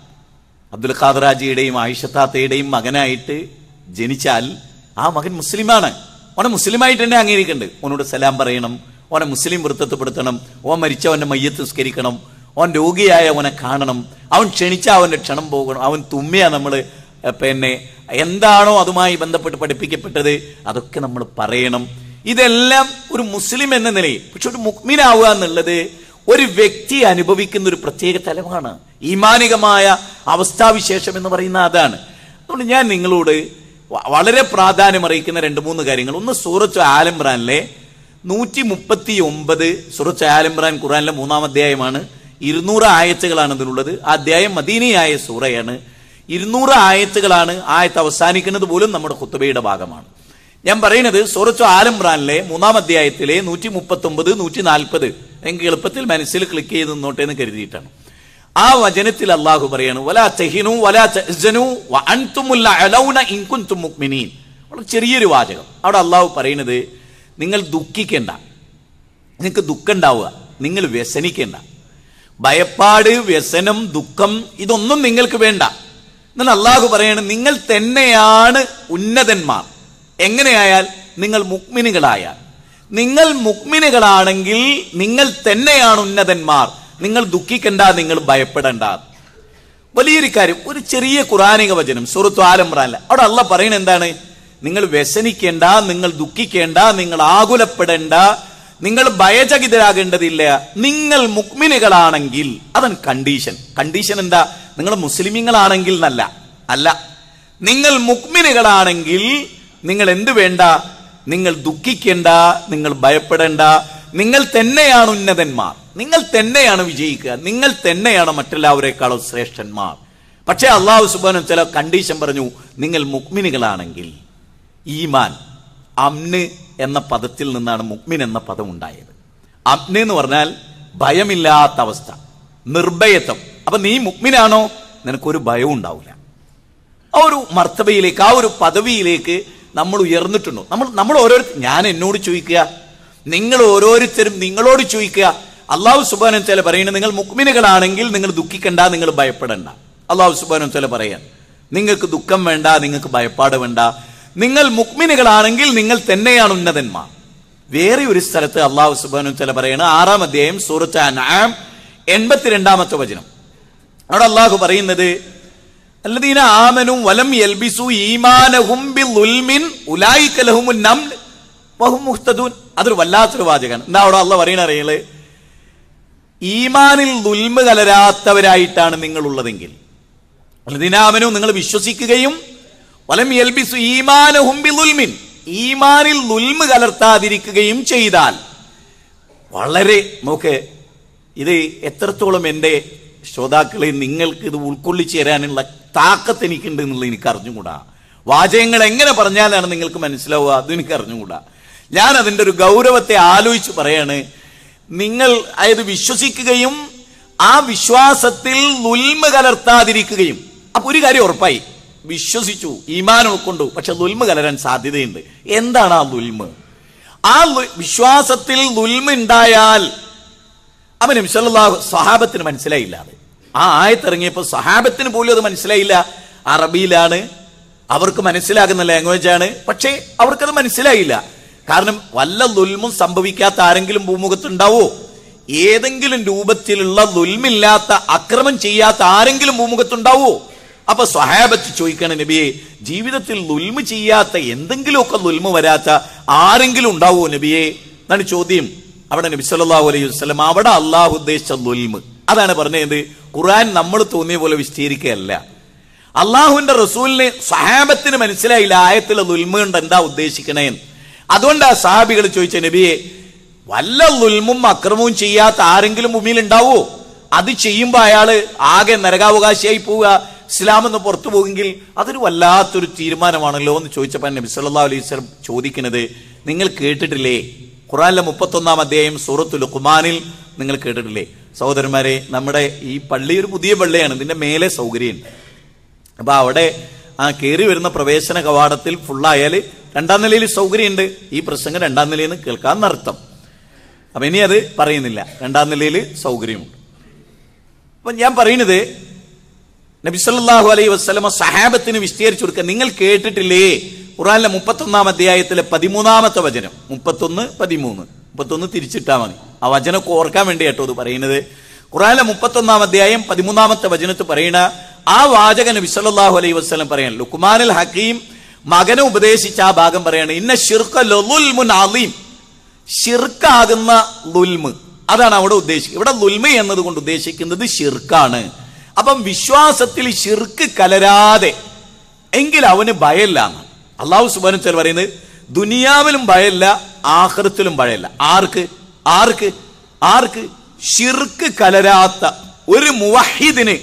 A: അബ്ദുൽ ഖാദറാജിയുടെയും ആയിഷത്താത്തയുടെയും മകനായിട്ട് ജനിച്ചാൽ ആ മകൻ മുസ്ലിമാണ്. ഓനെ മുസ്ലിമായിട്ട് തന്നെ അംഗീകരിക്കുന്നുണ്ട് ഓനോട് സലാം പറയണം. ഓനെ മുസ്ലിം വൃത്തത്വപ്പെടുത്തണം ഓൻ മരിച്ചവന്റെ മയ്യത്ത് നിസ്കരിക്കണം. ഓൻ രോഗിയായ അവനെ കാണണം. അവൻ ക്ഷണിച്ച അവന്റെ ക്ഷണം പോകണം. അവൻ തുമ്മിയാ നമ്മൾ പിന്നെ എന്താണോ അതുമായി ബന്ധപ്പെട്ട് പഠിപ്പിക്കപ്പെട്ടത് അതൊക്കെ നമ്മൾ പറയണം. ഇതെല്ലാം ഒരു മുസ്ലിം എന്ന നിലയിൽ പക്ഷെ ഒരു മുക്മിനാവുക എന്നുള്ളത് ഒരു വ്യക്തി അനുഭവിക്കുന്ന ഒരു പ്രത്യേക തലമാണ്. ഈമാനികമായ അവസ്ഥാവിശേഷം എന്ന് പറയുന്ന അതാണ്. അതുകൊണ്ട് ഞാൻ നിങ്ങളോട് വളരെ പ്രാധാന്യം അറിയിക്കുന്ന രണ്ട് മൂന്ന് കാര്യങ്ങൾ. ഒന്ന് സൂറത്ത് ആലംബ്രാനിലെ നൂറ്റി മുപ്പത്തി ഒമ്പത് സൂറത്ത് ആലംബ്രാൻ ഖുറാനിലെ മൂന്നാം അധ്യായമാണ്. ഇരുന്നൂറ് ആയത്തുകളാണ് ഇതിനുള്ളത് ആ അധ്യായം മദീനിയായ സൂറയാണ്. ഇരുന്നൂറ് ആയത്തുകളാണ് ആയത്ത് അവസാനിക്കുന്നത് പോലും നമ്മുടെ കുത്തുബയുടെ ഭാഗമാണ്. ഞാൻ പറയുന്നത് സൂറത്ത് ആലംബ്രാനിലെ മൂന്നാം അധ്യായത്തിലെ നൂറ്റി മുപ്പത്തി ഒമ്പത് നൂറ്റി നാൽപ്പത് എനിക്ക് എളുപ്പത്തിൽ മനസ്സിൽ ക്ലിക്ക് ചെയ്ത് നിന്നോട്ടെ എന്ന് കരുതിയിട്ടാണ്. ആ വചനത്തിൽ അള്ളാഹു പറയാണ് വലാ വലാ ചെറിയൊരു വാചകം. അവിടെ അള്ളാഹു പറയുന്നത് നിങ്ങൾ ദുഃഖിക്കേണ്ട നിങ്ങൾക്ക് ദുഃഖം ഉണ്ടാവുക നിങ്ങൾ വ്യസനിക്കേണ്ട. ഭയപ്പാട് വ്യസനം ദുഃഖം ഇതൊന്നും നിങ്ങൾക്ക് വേണ്ട. എന്നാൽ അള്ളാഹു പറയാണ് നിങ്ങൾ തന്നെയാണ് ഉന്നതന്മാർ. എങ്ങനെയായാൽ നിങ്ങൾ മുക്മിനുകളായാൽ നിങ്ങൾ മുക്മിനുകളാണെങ്കിൽ നിങ്ങൾ തന്നെയാണ് ഉന്നതന്മാർ. നിങ്ങൾ ദുഃഖിക്കണ്ട നിങ്ങൾ ഭയപ്പെടണ്ട. വലിയൊരു കാര്യം ഒരു ചെറിയ ഖുറാനിക വചനം സുഹൃത്തു ആലംബ്രാനില്ല അവിടെ അല്ല പറയുന്നത് എന്താണ്? നിങ്ങൾ വ്യസനിക്കേണ്ട നിങ്ങൾ ദുഃഖിക്കേണ്ട നിങ്ങൾ ആകുലപ്പെടേണ്ട നിങ്ങൾ ഭയചകിതരാകേണ്ടതില്ല. നിങ്ങൾ മുക്മിനുകളാണെങ്കിൽ അതാണ് കണ്ടീഷൻ കണ്ടീഷൻ എന്താ? നിങ്ങൾ മുസ്ലിമീങ്ങളാണെങ്കിൽ എന്നല്ല. അല്ല. നിങ്ങൾ മുക്മിനുകളാണെങ്കിൽ നിങ്ങൾ എന്ത് വേണ്ട? നിങ്ങൾ ദുഃഖിക്കേണ്ട നിങ്ങൾ ഭയപ്പെടേണ്ട നിങ്ങൾ തന്നെയാണ് ഉന്നതന്മാർ. നിങ്ങൾ തന്നെയാണ് വിജയിക്കുക. നിങ്ങൾ തന്നെയാണ് മറ്റെല്ലാവരെക്കാളും ശ്രേഷ്ഠന്മാർ. പക്ഷേ അള്ളാഹു സുബാനും ചില കണ്ടീഷൻ പറഞ്ഞു നിങ്ങൾ മുക്മിനുകളാണെങ്കിൽ ഈമാൻ അമ്ന് എന്ന പദത്തിൽ നിന്നാണ് മുക്മിൻ എന്ന പദം ഉണ്ടായത്. അമ്ന് എന്ന് പറഞ്ഞാൽ ഭയമില്ലാത്ത അവസ്ഥ നിർഭയത്വം. അപ്പൊ നീ മുക്മിനാണോ നിനക്കൊരു ഭയവും ഉണ്ടാവില്ല. ആ ഒരു മർത്തബയിലേക്ക് ആ ഒരു പദവിയിലേക്ക് നമ്മൾ ഉയർന്നിട്ടുണ്ടോ? നമ്മൾ നമ്മൾ ഓരോരുത്തർ ഞാൻ എന്നോട് ചോദിക്കുക നിങ്ങൾ ഓരോരുത്തരും നിങ്ങളോട് ചോദിക്കുക അള്ളാഹു സുബാനു ചില പറയുന്നത് നിങ്ങൾ മുക്മിനുകളാണെങ്കിൽ നിങ്ങൾ ദുഃഖിക്കണ്ട നിങ്ങൾ ഭയപ്പെടണ്ട. അള്ളാഹു സുബാനു ചില പറയാൻ നിങ്ങൾക്ക് ദുഃഖം വേണ്ട നിങ്ങൾക്ക് ഭയപ്പാട് വേണ്ട. നിങ്ങൾ മുക്മിനുകളാണെങ്കിൽ നിങ്ങൾ തന്നെയാണ് ഉന്നതന്മാർ. വേറെ ഒരു സ്ഥലത്ത് അള്ളാഹു സുബാനു ചില പറയണ ആറാം അധ്യായം സൂറത്ത് എൺപത്തിരണ്ടാമത്തെ വചനം. അവിടെ അള്ളാഹു പറയുന്നത് അല്ലദീന ആമനും വലം യൽബിസു ഈമാനഹും ബിൽ ഉലൈക ലഹുമുൻ നംൽ വഹും അതൊരു വല്ലാത്തൊരു വാചകമാണ്. എന്താ അവിടെ അല്ല പറയണറിയൽ ഈമാനിൽ ദുൽമ കലരാത്തവരായിട്ടാണ് നിങ്ങൾ ഉള്ളതെങ്കിൽ ദിനാമനു നിങ്ങൾ വിശ്വസിക്കുകയും വലം ഈമാനഹും ബിളുൽമിൻ ഈമാനിൽ ദുൽമ കലർത്താതിരിക്കുകയും ചെയ്താൽ വളരെ നോക്ക് ഇത് എത്രത്തോളം എന്റെ ശ്രോതാക്കളെ നിങ്ങൾക്ക് ഇത് ഉൾക്കൊള്ളിച്ചു തരാനുള്ള താക്കത്ത് എനിക്കുണ്ട് എന്നുള്ളത് എനിക്ക് അറിഞ്ഞുകൂടാ വാചകങ്ങൾ എങ്ങനെ പറഞ്ഞാലാണ് നിങ്ങൾക്ക് മനസ്സിലാവുക? അത് എനിക്ക് അറിഞ്ഞുകൂടാ ഞാൻ അതിന്റെ ഒരു ഗൗരവത്തെ ആലോചിച്ച് പറയാണ്. നിങ്ങൾ അതായത് വിശ്വസിക്കുകയും ആ വിശ്വാസത്തിൽ നുൽമ കലർത്താതിരിക്കുകയും. അപ്പൊ ഒരു കാര്യം ഉറപ്പായി. വിശ്വസിച്ചു ഈമാൻ ഉൾക്കൊണ്ടു പക്ഷെ നുൽമ കലരാൻ സാധ്യതയുണ്ട്. എന്താണ് ആ നുൽമ? ആ വിശ്വാസത്തിൽ നുൽമ ഉണ്ടായാൽ അവന് മിസല്ലാഹു സഹാബത്തിന് മനസ്സിലായില്ല അത്. ആ ആയത്തിറങ്ങിയപ്പോൾ സഹാബത്തിന് പോലും അത് മനസ്സിലായില്ല. അറബിയിലാണ് അവർക്ക് മനസ്സിലാകുന്ന ലാംഗ്വേജ് ആണ് പക്ഷേ അവർക്കത് മനസ്സിലായില്ല. കാരണം വല്ല ദുൽമും സംഭവിക്കാത്ത ആരെങ്കിലും ഭൂമുഖത്തുണ്ടാവോ? ഏതെങ്കിലും രൂപത്തിലുള്ള ദുൽമില്ലാത്ത അക്രമം ചെയ്യാത്ത ആരെങ്കിലും ഭൂമുഖത്തുണ്ടാവോ? അപ്പൊ സ്വഹാബത്ത് ചോദിക്കണം നബിയെ ജീവിതത്തിൽ ദുൽമ ചെയ്യാത്ത എന്തെങ്കിലുമൊക്കെ ദുൽമ വരാത്ത ആരെങ്കിലും ഉണ്ടാവോ നബിയെ? എന്നാണ് ചോദ്യം. അവിടെ നബി സല്ലല്ലാഹു അലൈഹി വസല്ലം അവിടെ അള്ളാഹു ഉദ്ദേശിച്ച ദുൽമ് അതാണ് പറഞ്ഞത്. ഖുർആൻ നമ്മൾ തോന്നിയ പോലെ വിശദീകരിക്കുകയല്ല. അള്ളാഹുവിന്റെ റസൂലിനെ സഹാബത്തിന് മനസ്സിലായില്ല ആയത്തിലെ ദുൽമ കൊണ്ട് എന്താ ഉദ്ദേശിക്കണേ അതുകൊണ്ട് ആ സഹാബികൾ ചോദിച്ച നബിയെ വല്ല ദുൽമും അക്രമവും ചെയ്യാത്ത ആരെങ്കിലും ഭൂമിയിൽ ഉണ്ടാവോ അത് ചെയ്യുമ്പോൾ അയാൾ ആകെ നരകാവകാശിയായി പോവുക ഇസ്ലാം എന്ന് പുറത്തു പോകുമെങ്കിൽ അതൊരു വല്ലാത്തൊരു തീരുമാനമാണല്ലോ എന്ന് ചോദിച്ചപ്പോൾ നബി സല്ലല്ലാഹു അലൈഹി വസല്ലം ചോദിക്കുന്നത് നിങ്ങൾ കേട്ടിട്ടില്ലേ? ഖുറാനിലെ മുപ്പത്തൊന്നാം അധ്യായം സൂറത്തുൽ ഖുമാനിൽ നിങ്ങൾ കേട്ടിട്ടില്ലേ? സഹോദരന്മാരെ നമ്മുടെ ഈ പള്ളി ഒരു പുതിയ പള്ളിയാണ് ഇതിന്റെ മേലെ സൗകര്യമുണ്ട്. അപ്പൊ അവിടെ ആ കയറി വരുന്ന പ്രവേശന കവാടത്തിൽ ഫുള്ളായാൽ രണ്ടാം നിലയിൽ സൗകര്യമുണ്ട്. ഈ പ്രസംഗം രണ്ടാം നിലയിൽ നിന്ന് കേൾക്കാൻ നർത്ഥം അപ്പൊ ഇനി അത് പറയുന്നില്ല. രണ്ടാം നിലയിൽ സൗകര്യമുണ്ട്. അപ്പൊ ഞാൻ പറയുന്നത് നബിസല്ലാഹു അലൈ വസ്ലമ സഹാബത്തിന് വിസ്തീരിച്ചു കൊടുക്കുക. നിങ്ങൾ കേട്ടിട്ടില്ലേ? ഖുറാനിലെ മുപ്പത്തൊന്നാം അധ്യായത്തിലെ പതിമൂന്നാമത്തെ വചനം. മുപ്പത്തൊന്ന് പതിമൂന്ന്. മുപ്പത്തൊന്ന് തിരിച്ചിട്ടാ മതി. ആ വചനം ഓർക്കാൻ വേണ്ടി കേട്ടോ അത് പറയുന്നത്. ഖുറാനിലെ മുപ്പത്തൊന്നാം അധ്യായം പതിമൂന്നാമത്തെ വചനത്ത് പറയുന്ന ആ വാചക നബി സല്ലല്ലാഹു അലൈഹി വസ്ലം പറയാൻ ലുക്മാനുൽ ഹക്കീം മകനെ ഉപദേശിച്ച ആ ഭാഗം പറയാണ് ഇന്ന ഷിർക്ക ഷിർക്കാകുന്ന ലുൽമ്. അതാണ് അവിടെ ഉദ്ദേശിക്കുന്നത്. ഇവിടെ ലുൽമ എന്നതുകൊണ്ട് ഉദ്ദേശിക്കുന്നത് ഷിർക്കാണ് അപ്പം വിശ്വാസത്തിൽ ഷിർക്ക് കലരാതെ എങ്കിൽ അവന് ഭയമില്ല അള്ളാഹു സുബാനുച്ചൽ പറയുന്നത് ദുനിയാവിലും ഭയമില്ല ആഹൃത്തിലും ഭയമില്ല. ആർക്ക്? ആർക്ക്? ആർക്ക്? ഷിർക്ക് കലരാത്ത ഒരു മുവഹിദിന്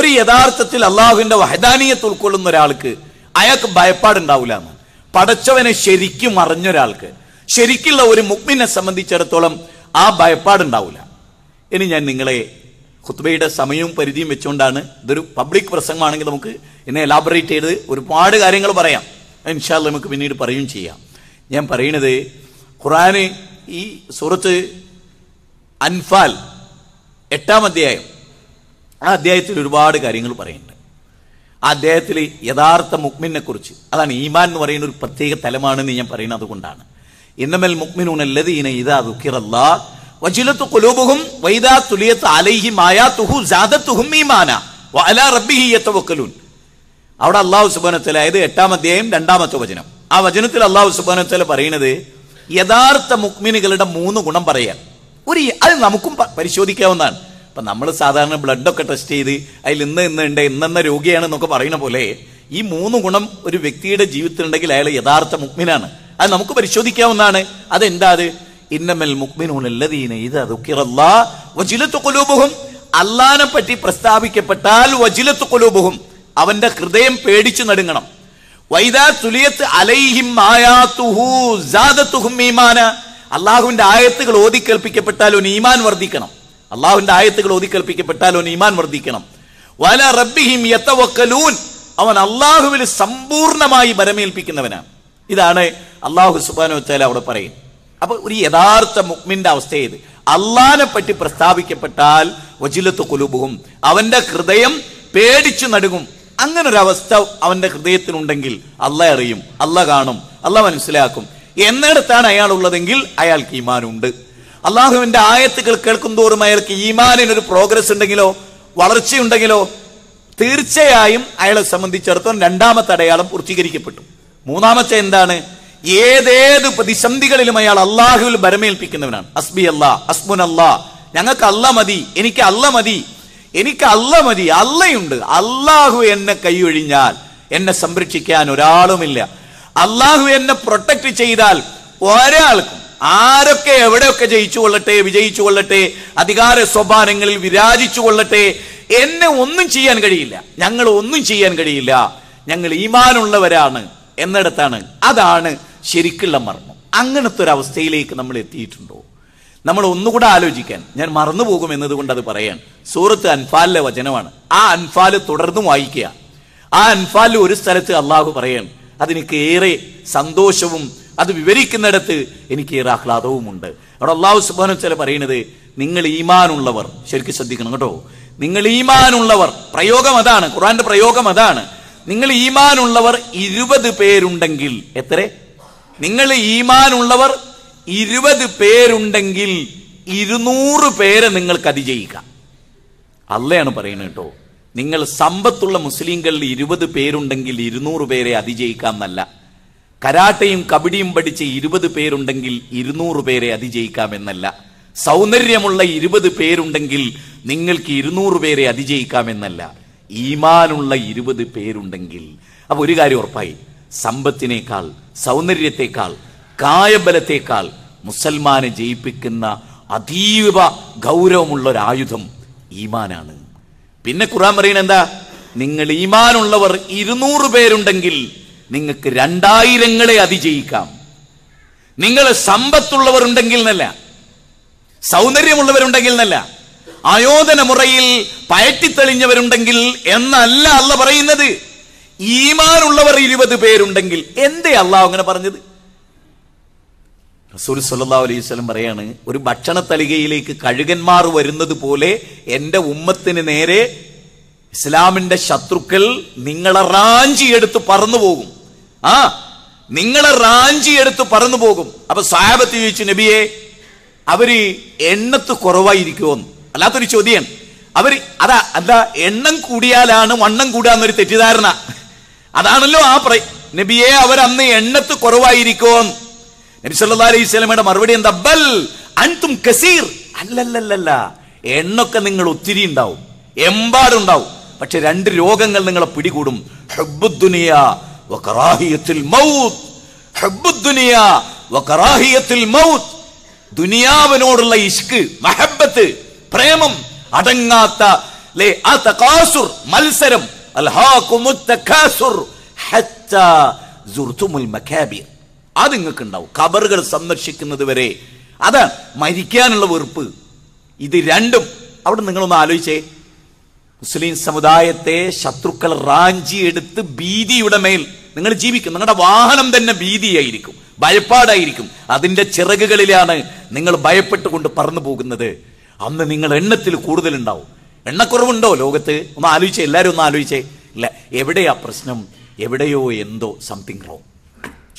A: ഒരു യഥാർത്ഥത്തിൽ അള്ളാഹുവിന്റെ വഹദാനീയത്ത് ഉൾക്കൊള്ളുന്ന ഒരാൾക്ക് അയാൾക്ക് ഭയപ്പാടുണ്ടാവില്ല എന്ന്. പടച്ചവനെ ശരിക്കും അറിഞ്ഞ ഒരാൾക്ക് ശരിക്കുള്ള ഒരു മുഗ്മിനെ സംബന്ധിച്ചിടത്തോളം ആ ഭയപ്പാടുണ്ടാവില്ല ഇനി ഞാൻ നിങ്ങളെ ഖുത്ബയുടെ സമയവും പരിധിയും വെച്ചുകൊണ്ടാണ് ഇതൊരു പബ്ലിക് പ്രസംഗമാണെങ്കിൽ നമുക്ക് എന്നെ എലാബറേറ്റ് ചെയ്ത് ഒരുപാട് കാര്യങ്ങൾ പറയാം. ഇൻഷാല്ല നമുക്ക് പിന്നീട് പറയുകയും ചെയ്യാം. ഞാൻ പറയണത് ഖുറാന് ഈ സൂറത്ത് അൻഫാൽ എട്ടാം അധ്യായം ആ അദ്ദേഹത്തിൽ ഒരുപാട് കാര്യങ്ങൾ പറയുന്നുണ്ട്. ആ അദ്ദേഹത്തിൽ യഥാർത്ഥ മുക്മിനെ കുറിച്ച് അതാണ് ഈമാൻ എന്ന് പറയുന്ന ഒരു പ്രത്യേക തലമാണെന്ന് ഞാൻ പറയുന്നത് അതുകൊണ്ടാണ്. ഇന്നമൽ തുലിയത്ത് അലൈഹി അവിടെ അള്ളാഹു സുബാനത്തല അതായത് എട്ടാം അധ്യായം രണ്ടാമത്തെ വചനം. ആ വചനത്തിൽ അള്ളാഹു സുബാനത്തല പറയുന്നത് യഥാർത്ഥ മുക്മിനുകളുടെ മൂന്ന് ഗുണം പറയാൻ. ഒരു അത് നമുക്കും പരിശോധിക്കാവുന്നതാണ്. ഇപ്പൊ നമ്മൾ സാധാരണ ബ്ലഡൊക്കെ ടെസ്റ്റ് ചെയ്ത് അതിൽ ഇന്ന് ഇന്ന് ഉണ്ട് ഇന്നെന്ന രോഗിയാണെന്നൊക്കെ പറയുന്ന പോലെ ഈ മൂന്ന് ഗുണം ഒരു വ്യക്തിയുടെ ജീവിതത്തിലുണ്ടെങ്കിൽ അയാൾ യഥാർത്ഥ മുക്മിനാണ് അത് നമുക്ക് പരിശോധിക്കാവുന്നതാണ്. അതെന്താ അത് ഇന്നമൽ മുക്മിനൂനല്ലദീന ഇത് വജിലത്തു ഖുലൂബുഹും. അള്ളാനെ പറ്റി പ്രസ്താവിക്കപ്പെട്ടാൽ വജിലത്ത് കൊലൂബുഹും അവന്റെ ഹൃദയം പേടിച്ചു നടുങ്ങണം. വൈദാ തുലിയത്ത് അലൈഹിം അള്ളാഹുവിന്റെ ആയത്തുകൾ ഓതിക്കേൽപ്പിക്കപ്പെട്ടാൽ ഒരു ഈമാൻ വർദ്ധിക്കണം. അള്ളാഹുവിന്റെ ആയത്തുകൾ ഓതിക്കൽപ്പിക്കപ്പെട്ടാൽ അവൻ ഈമാൻ വർദ്ധിക്കണം. വല റബ്ബിഹിം യത്തവക്കലൂൻ അവൻ അള്ളാഹുവിൽ സമ്പൂർണമായി ബലമേൽപ്പിക്കുന്നവനാണ് ഇതാണ് അള്ളാഹു സുബാനു അവിടെ പറയും. അപ്പൊ ഒരു യഥാർത്ഥ മുക്മിന്റെ അവസ്ഥ ഏത്? അള്ളാനെ പറ്റി പ്രസ്താവിക്കപ്പെട്ടാൽ വജിലത്ത് കുലുബും അവന്റെ ഹൃദയം പേടിച്ചു നടുങ്ങും. അങ്ങനെ ഒരു അവസ്ഥ അവന്റെ ഹൃദയത്തിനുണ്ടെങ്കിൽ അല്ല അറിയും. അല്ല കാണും. അല്ല മനസ്സിലാക്കും. എന്നിടത്താണ് അയാൾ ഉള്ളതെങ്കിൽ അയാൾക്ക് ഈമാനുണ്ട്. അള്ളാഹുവിന്റെ ആയത്തുകൾ കേൾക്കും തോറും അയാൾക്ക് ഈമാനിനൊരു പ്രോഗ്രസ് ഉണ്ടെങ്കിലോ വളർച്ചയുണ്ടെങ്കിലോ തീർച്ചയായും അയാളെ സംബന്ധിച്ചിടത്തോളം രണ്ടാമത്തെ അടയാളം പൂർത്തീകരിക്കപ്പെട്ടു. മൂന്നാമത്തെ എന്താണ്? ഏതേത് പ്രതിസന്ധികളിലും അയാൾ അള്ളാഹുവിൽ ഭരമേൽപ്പിക്കുന്നവനാണ്. അസ്ബി അല്ലാ അസ്മുൻ അല്ലാ. ഞങ്ങൾക്ക് അല്ല മതി എനിക്ക് അല്ല മതി എനിക്ക് അല്ല മതി അല്ലയുണ്ട്. അള്ളാഹു എന്നെ കൈയൊഴിഞ്ഞാൽ എന്നെ സംരക്ഷിക്കാൻ ഒരാളുമില്ല. അള്ളാഹു എന്നെ പ്രൊട്ടക്ട് ചെയ്താൽ ഒരാൾക്കും ആരൊക്കെ എവിടെയൊക്കെ ജയിച്ചു കൊള്ളട്ടെ വിജയിച്ചു കൊള്ളട്ടെ അധികാര സ്വഭാവങ്ങളിൽ വിരാജിച്ചു കൊള്ളട്ടെ എന്നെ ഒന്നും ചെയ്യാൻ കഴിയില്ല. ഞങ്ങൾ ഒന്നും ചെയ്യാൻ കഴിയില്ല. ഞങ്ങൾ ഈമാനുള്ളവരാണ് എന്നിടത്താണ്. അതാണ് ശരിക്കുള്ള മർമ്മം. അങ്ങനത്തെ ഒരു അവസ്ഥയിലേക്ക് നമ്മൾ എത്തിയിട്ടുണ്ടോ? നമ്മൾ ഒന്നുകൂടെ ആലോചിക്കാൻ. ഞാൻ മറന്നു പോകും എന്നതുകൊണ്ട് അത് പറയാൻ. സൂറത്ത് അൻഫാലിലെ വചനമാണ്. ആ അൻഫാൽ തുടർന്നും വായിക്കുക. ആ അൻഫാലിൽ ഒരു സ്ഥലത്ത് അള്ളാഹു പറയാൻ അതെനിക്ക് ഏറെ സന്തോഷവും അത് വിവരിക്കുന്നിടത്ത് എനിക്ക് ഏറെ ആഹ്ലാദവുമുണ്ട് അവിടെ അള്ളാഹു സുബാനു ചില പറയുന്നത് നിങ്ങൾ ഈമാനുള്ളവർ ശരിക്കും ശ്രദ്ധിക്കണം കേട്ടോ. നിങ്ങൾ ഈമാനുള്ളവർ പ്രയോഗം അതാണ് ഖുറാന്റെ പ്രയോഗം അതാണ്. നിങ്ങൾ ഈമാനുള്ളവർ ഇരുപത് പേരുണ്ടെങ്കിൽ എത്ര? നിങ്ങൾ ഈമാനുള്ളവർ ഇരുപത് പേരുണ്ടെങ്കിൽ ഇരുന്നൂറ് പേരെ നിങ്ങൾക്ക് അതിജയിക്കാം അല്ലയാണ് പറയുന്നത് കേട്ടോ. നിങ്ങൾ സമ്പത്തുള്ള മുസ്ലിങ്ങളിൽ ഇരുപത് പേരുണ്ടെങ്കിൽ ഇരുന്നൂറ് പേരെ അതിജയിക്കാം എന്നല്ല. കരാട്ടയും കബഡിയും പഠിച്ച ഇരുപത് പേരുണ്ടെങ്കിൽ ഇരുന്നൂറ് പേരെ അതിജയിക്കാമെന്നല്ല. സൗന്ദര്യമുള്ള ഇരുപത് പേരുണ്ടെങ്കിൽ നിങ്ങൾക്ക് ഇരുന്നൂറ് പേരെ അതിജയിക്കാമെന്നല്ല. ഈമാനുള്ള ഇരുപത് പേരുണ്ടെങ്കിൽ. അപ്പൊ ഒരു കാര്യം ഉറപ്പായി. സമ്പത്തിനേക്കാൾ സൗന്ദര്യത്തെക്കാൾ കായബലത്തെക്കാൾ മുസൽമാനെ ജയിപ്പിക്കുന്ന അതീവ ഗൗരവമുള്ള ഒരു ആയുധം ഈമാനാണ്. പിന്നെ ഖുറാൻ പറയുന്നത് എന്താ? നിങ്ങൾ ഈമാനുള്ളവർ ഇരുന്നൂറ് പേരുണ്ടെങ്കിൽ നിങ്ങൾക്ക് രണ്ടായിരങ്ങളെ അതിജയിക്കാം. നിങ്ങൾ സമ്പത്തുള്ളവരുണ്ടെങ്കിൽ എന്നല്ല സൗന്ദര്യമുള്ളവരുണ്ടെങ്കിൽ എന്നല്ല ആയോധന മുറയിൽ പയറ്റിത്തെളിഞ്ഞവരുണ്ടെങ്കിൽ എന്നല്ല അല്ല പറയുന്നത്. ഈമാനുള്ളവർ ഇരുപത് പേരുണ്ടെങ്കിൽ എന്തേ അള്ളാഹ് അങ്ങനെ പറഞ്ഞത്? റസൂൽ സല്ലാ അലൈഹി സ്വലം പറയാണ് ഒരു ഭക്ഷണ തലികയിലേക്ക് കഴുകന്മാർ വരുന്നത് പോലെ എന്റെ ഉമ്മത്തിന് നേരെ ഇസ്ലാമിന്റെ ശത്രുക്കൾ നിങ്ങളെ റാഞ്ചിയെടുത്ത് പറന്നു പോകും. ആ നിങ്ങളെ റാഞ്ചി എടുത്ത് പറന്നു പോകും. അപ്പൊ സാഹബത്ത് ചോദിച്ചു നബിയെ അവർ എണ്ണത്ത് കുറവായിരിക്കുമെന്ന് അല്ലാത്തൊരു ചോദ്യം. അവർ അതാ അല്ല എണ്ണം കൂടിയാലാണ് വണ്ണം കൂടാന്നൊരു തെറ്റിദ്ധാരണ. അതാണല്ലോ ആ പ്ര നബിയെ അവരന്ന് എണ്ണത്ത് കുറവായിരിക്കും നബി സല്ലാ അലൈഹി സ്വലമയുടെ മറുപടി എന്താ? ബൽ അൻതും കസീർ. അല്ലല്ലല്ല എണ്ണൊക്കെ നിങ്ങൾ ഒത്തിരി ഉണ്ടാവും. എമ്പാടുണ്ടാവും. പക്ഷെ രണ്ട് രോഗങ്ങൾ നിങ്ങളെ പിടികൂടും. ഹബ്ബുദ്ദുനിയ ദുനിയാവിനോടുള്ള ഇഷ്ക് മഹബത്ത് പ്രേമം അടങ്ങാത്ത മത്സരം. അത് നിങ്ങൾക്ക് ഉണ്ടാവും ഖബറുകൾ സന്ദർശിക്കുന്നത് വരെ. അതാണ് മരിക്കാനുള്ള വെറുപ്പ്. ഇത് രണ്ടും. അവിടെ നിങ്ങളൊന്ന് ആലോചിച്ചേ. മുസ്ലിം സമുദായത്തെ ശത്രുക്കൾ റാഞ്ചി എടുത്ത് ഭീതിയുടെ മേൽ നിങ്ങൾ ജീവിക്കും. നിങ്ങളുടെ വാഹനം തന്നെ ഭീതിയായിരിക്കും. ഭയപ്പാടായിരിക്കും. അതിന്റെ ചിറകുകളിലാണ് നിങ്ങൾ ഭയപ്പെട്ടുകൊണ്ട് പറന്നു പോകുന്നത്. അന്ന് നിങ്ങൾ എണ്ണത്തിൽ കൂടുതലുണ്ടാവും. എണ്ണക്കുറവുണ്ടോ ലോകത്ത്? ഒന്ന് ആലോചിച്ചേ എല്ലാവരും ഒന്ന് ആലോചിച്ചേ. ഇല്ല എവിടെയാ പ്രശ്നം? എവിടെയോ എന്തോ സംതിങ് റോങ്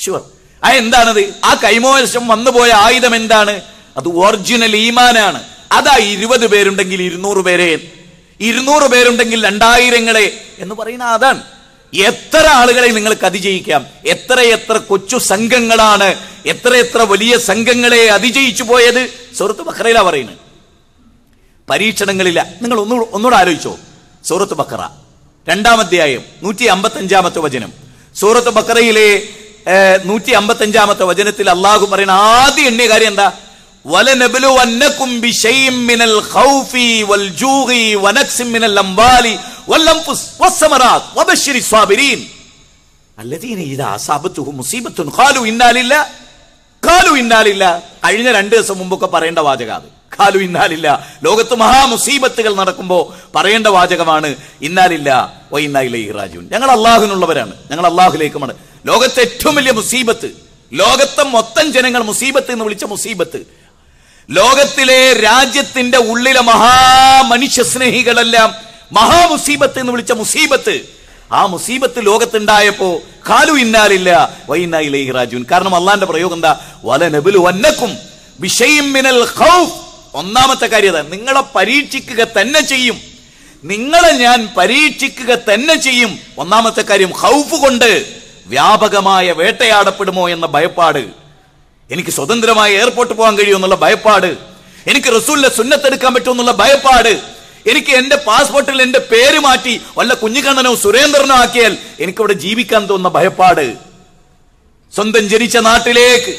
A: ഷുവർ ആ എന്താണത്? ആ കൈമോശം വന്നുപോയ ആയുധം എന്താണ്? അത് ഒറിജിനൽ ഈമാനാണ്. അതാ ഇരുപത് പേരുണ്ടെങ്കിൽ ഇരുന്നൂറ് പേരെ ഇരുന്നൂറ് പേരുണ്ടെങ്കിൽ രണ്ടായിരങ്ങളെ എന്ന് പറയുന്ന അതാണ്. എത്ര ആളുകളെ നിങ്ങൾക്ക് അതിജയിക്കാം? എത്ര എത്ര കൊച്ചു സംഘങ്ങളാണ് എത്ര എത്ര വലിയ സംഘങ്ങളെ അതിജയിച്ചു പോയത്? സുഹൃത്ത് ബക്രയില പറയുന്നത്. പരീക്ഷണങ്ങളില്ല. നിങ്ങൾ ഒന്നു ഒന്നുകൂടെ ആലോചിച്ചോ. സൂറത്ത് ബക്കറ രണ്ടാം അധ്യായം നൂറ്റി അമ്പത്തി അഞ്ചാമത്തെ വചനം. സൂറത്ത് ബക്കറയിലെ നൂറ്റി അമ്പത്തി അഞ്ചാമത്തെ വചനത്തിൽ അള്ളാഹു പറയുന്ന ആദ്യ എണ്ണിയ കാര്യം എന്താ? وَلَنَبْلُوَنَّكُمْ بِشَيْءٍ مِّنَ الْخَوْفِ وَالْجُوعِ وَنَقْصٍ مِّنَ الْأَمْوَالِ وَالْأَنفُسِ وَالثَّمَرَاتِ وَبَشِّرِ الصَّابِرِينَ الَّذِينَ إِذَا أَصَابَتْهُمْ مُصِيبَةٌ قَالُوا إِنَّا لِلَّهِ കാലു ഇന്നാലില്ല കഴിഞ്ഞ രണ്ട് ദിവസം മുമ്പൊക്കെ പറയേണ്ട വാചക അത് കാലു ഇന്നാലില്ല ലോകത്ത് മഹാമുസീബത്തുകൾ നടക്കുമ്പോ പറയേണ്ട വാചകമാണ് ഇന്നാലില്ല ഓ ഇന്നായില്ല ഇറാജുൻ ഞങ്ങൾ അള്ളാഹുനുള്ളവരാണ് ഞങ്ങൾ അള്ളാഹുലേക്കുമാണ് ലോകത്തെ ഏറ്റവും വലിയ മുസീബത്ത് ലോകത്തെ മൊത്തം ജനങ്ങൾ മുസീബത്ത് എന്ന് വിളിച്ച മുസീബത്ത് ലോകത്തിലെ രാജ്യത്തിന്റെ ഉള്ളിലെ മഹാമനുഷ്യ സ്നേഹികളെല്ലാം മഹാമുസീബത്ത് എന്ന് വിളിച്ച മുസീബത്ത്. ആ മുസീബത്ത് ലോകത്തുണ്ടായപ്പോ കാലു ഇന്നാലില്ല വൈനായി റാജുൻ കാരണം അള്ളാന്റെ പ്രയോഗം എന്താ? വല നബുലു വന്നക്കും മിനൽ ഖൗഫ്. ഒന്നാമത്തെ കാര്യം നിങ്ങളെ പരീക്ഷിക്കുക തന്നെ ചെയ്യും. നിങ്ങളെ ഞാൻ പരീക്ഷിക്കുക തന്നെ ചെയ്യും. ഒന്നാമത്തെ കാര്യം ഹൗഫ് കൊണ്ട് വ്യാപകമായ വേട്ടയാടപ്പെടുമോ എന്ന ഭയപ്പാട്. എനിക്ക് സ്വതന്ത്രമായി എയർപോർട്ട് പോകാൻ കഴിയുമെന്നുള്ള ഭയപ്പാട്. എനിക്ക് റസൂലിന്റെ സുന്നത്തെടുക്കാൻ പറ്റുമോ എന്നുള്ള ഭയപ്പാട്. എനിക്ക് എന്റെ പാസ്പോർട്ടിൽ എന്റെ പേര് മാറ്റി വല്ല കുഞ്ഞിക്കണ്ണനോ സുരേന്ദ്രനോ ആക്കിയാൽ എനിക്കവിടെ ജീവിക്കാൻ തോന്നുന്ന ഭയപ്പാട്. സ്വന്തം ജനിച്ച നാട്ടിലേക്ക്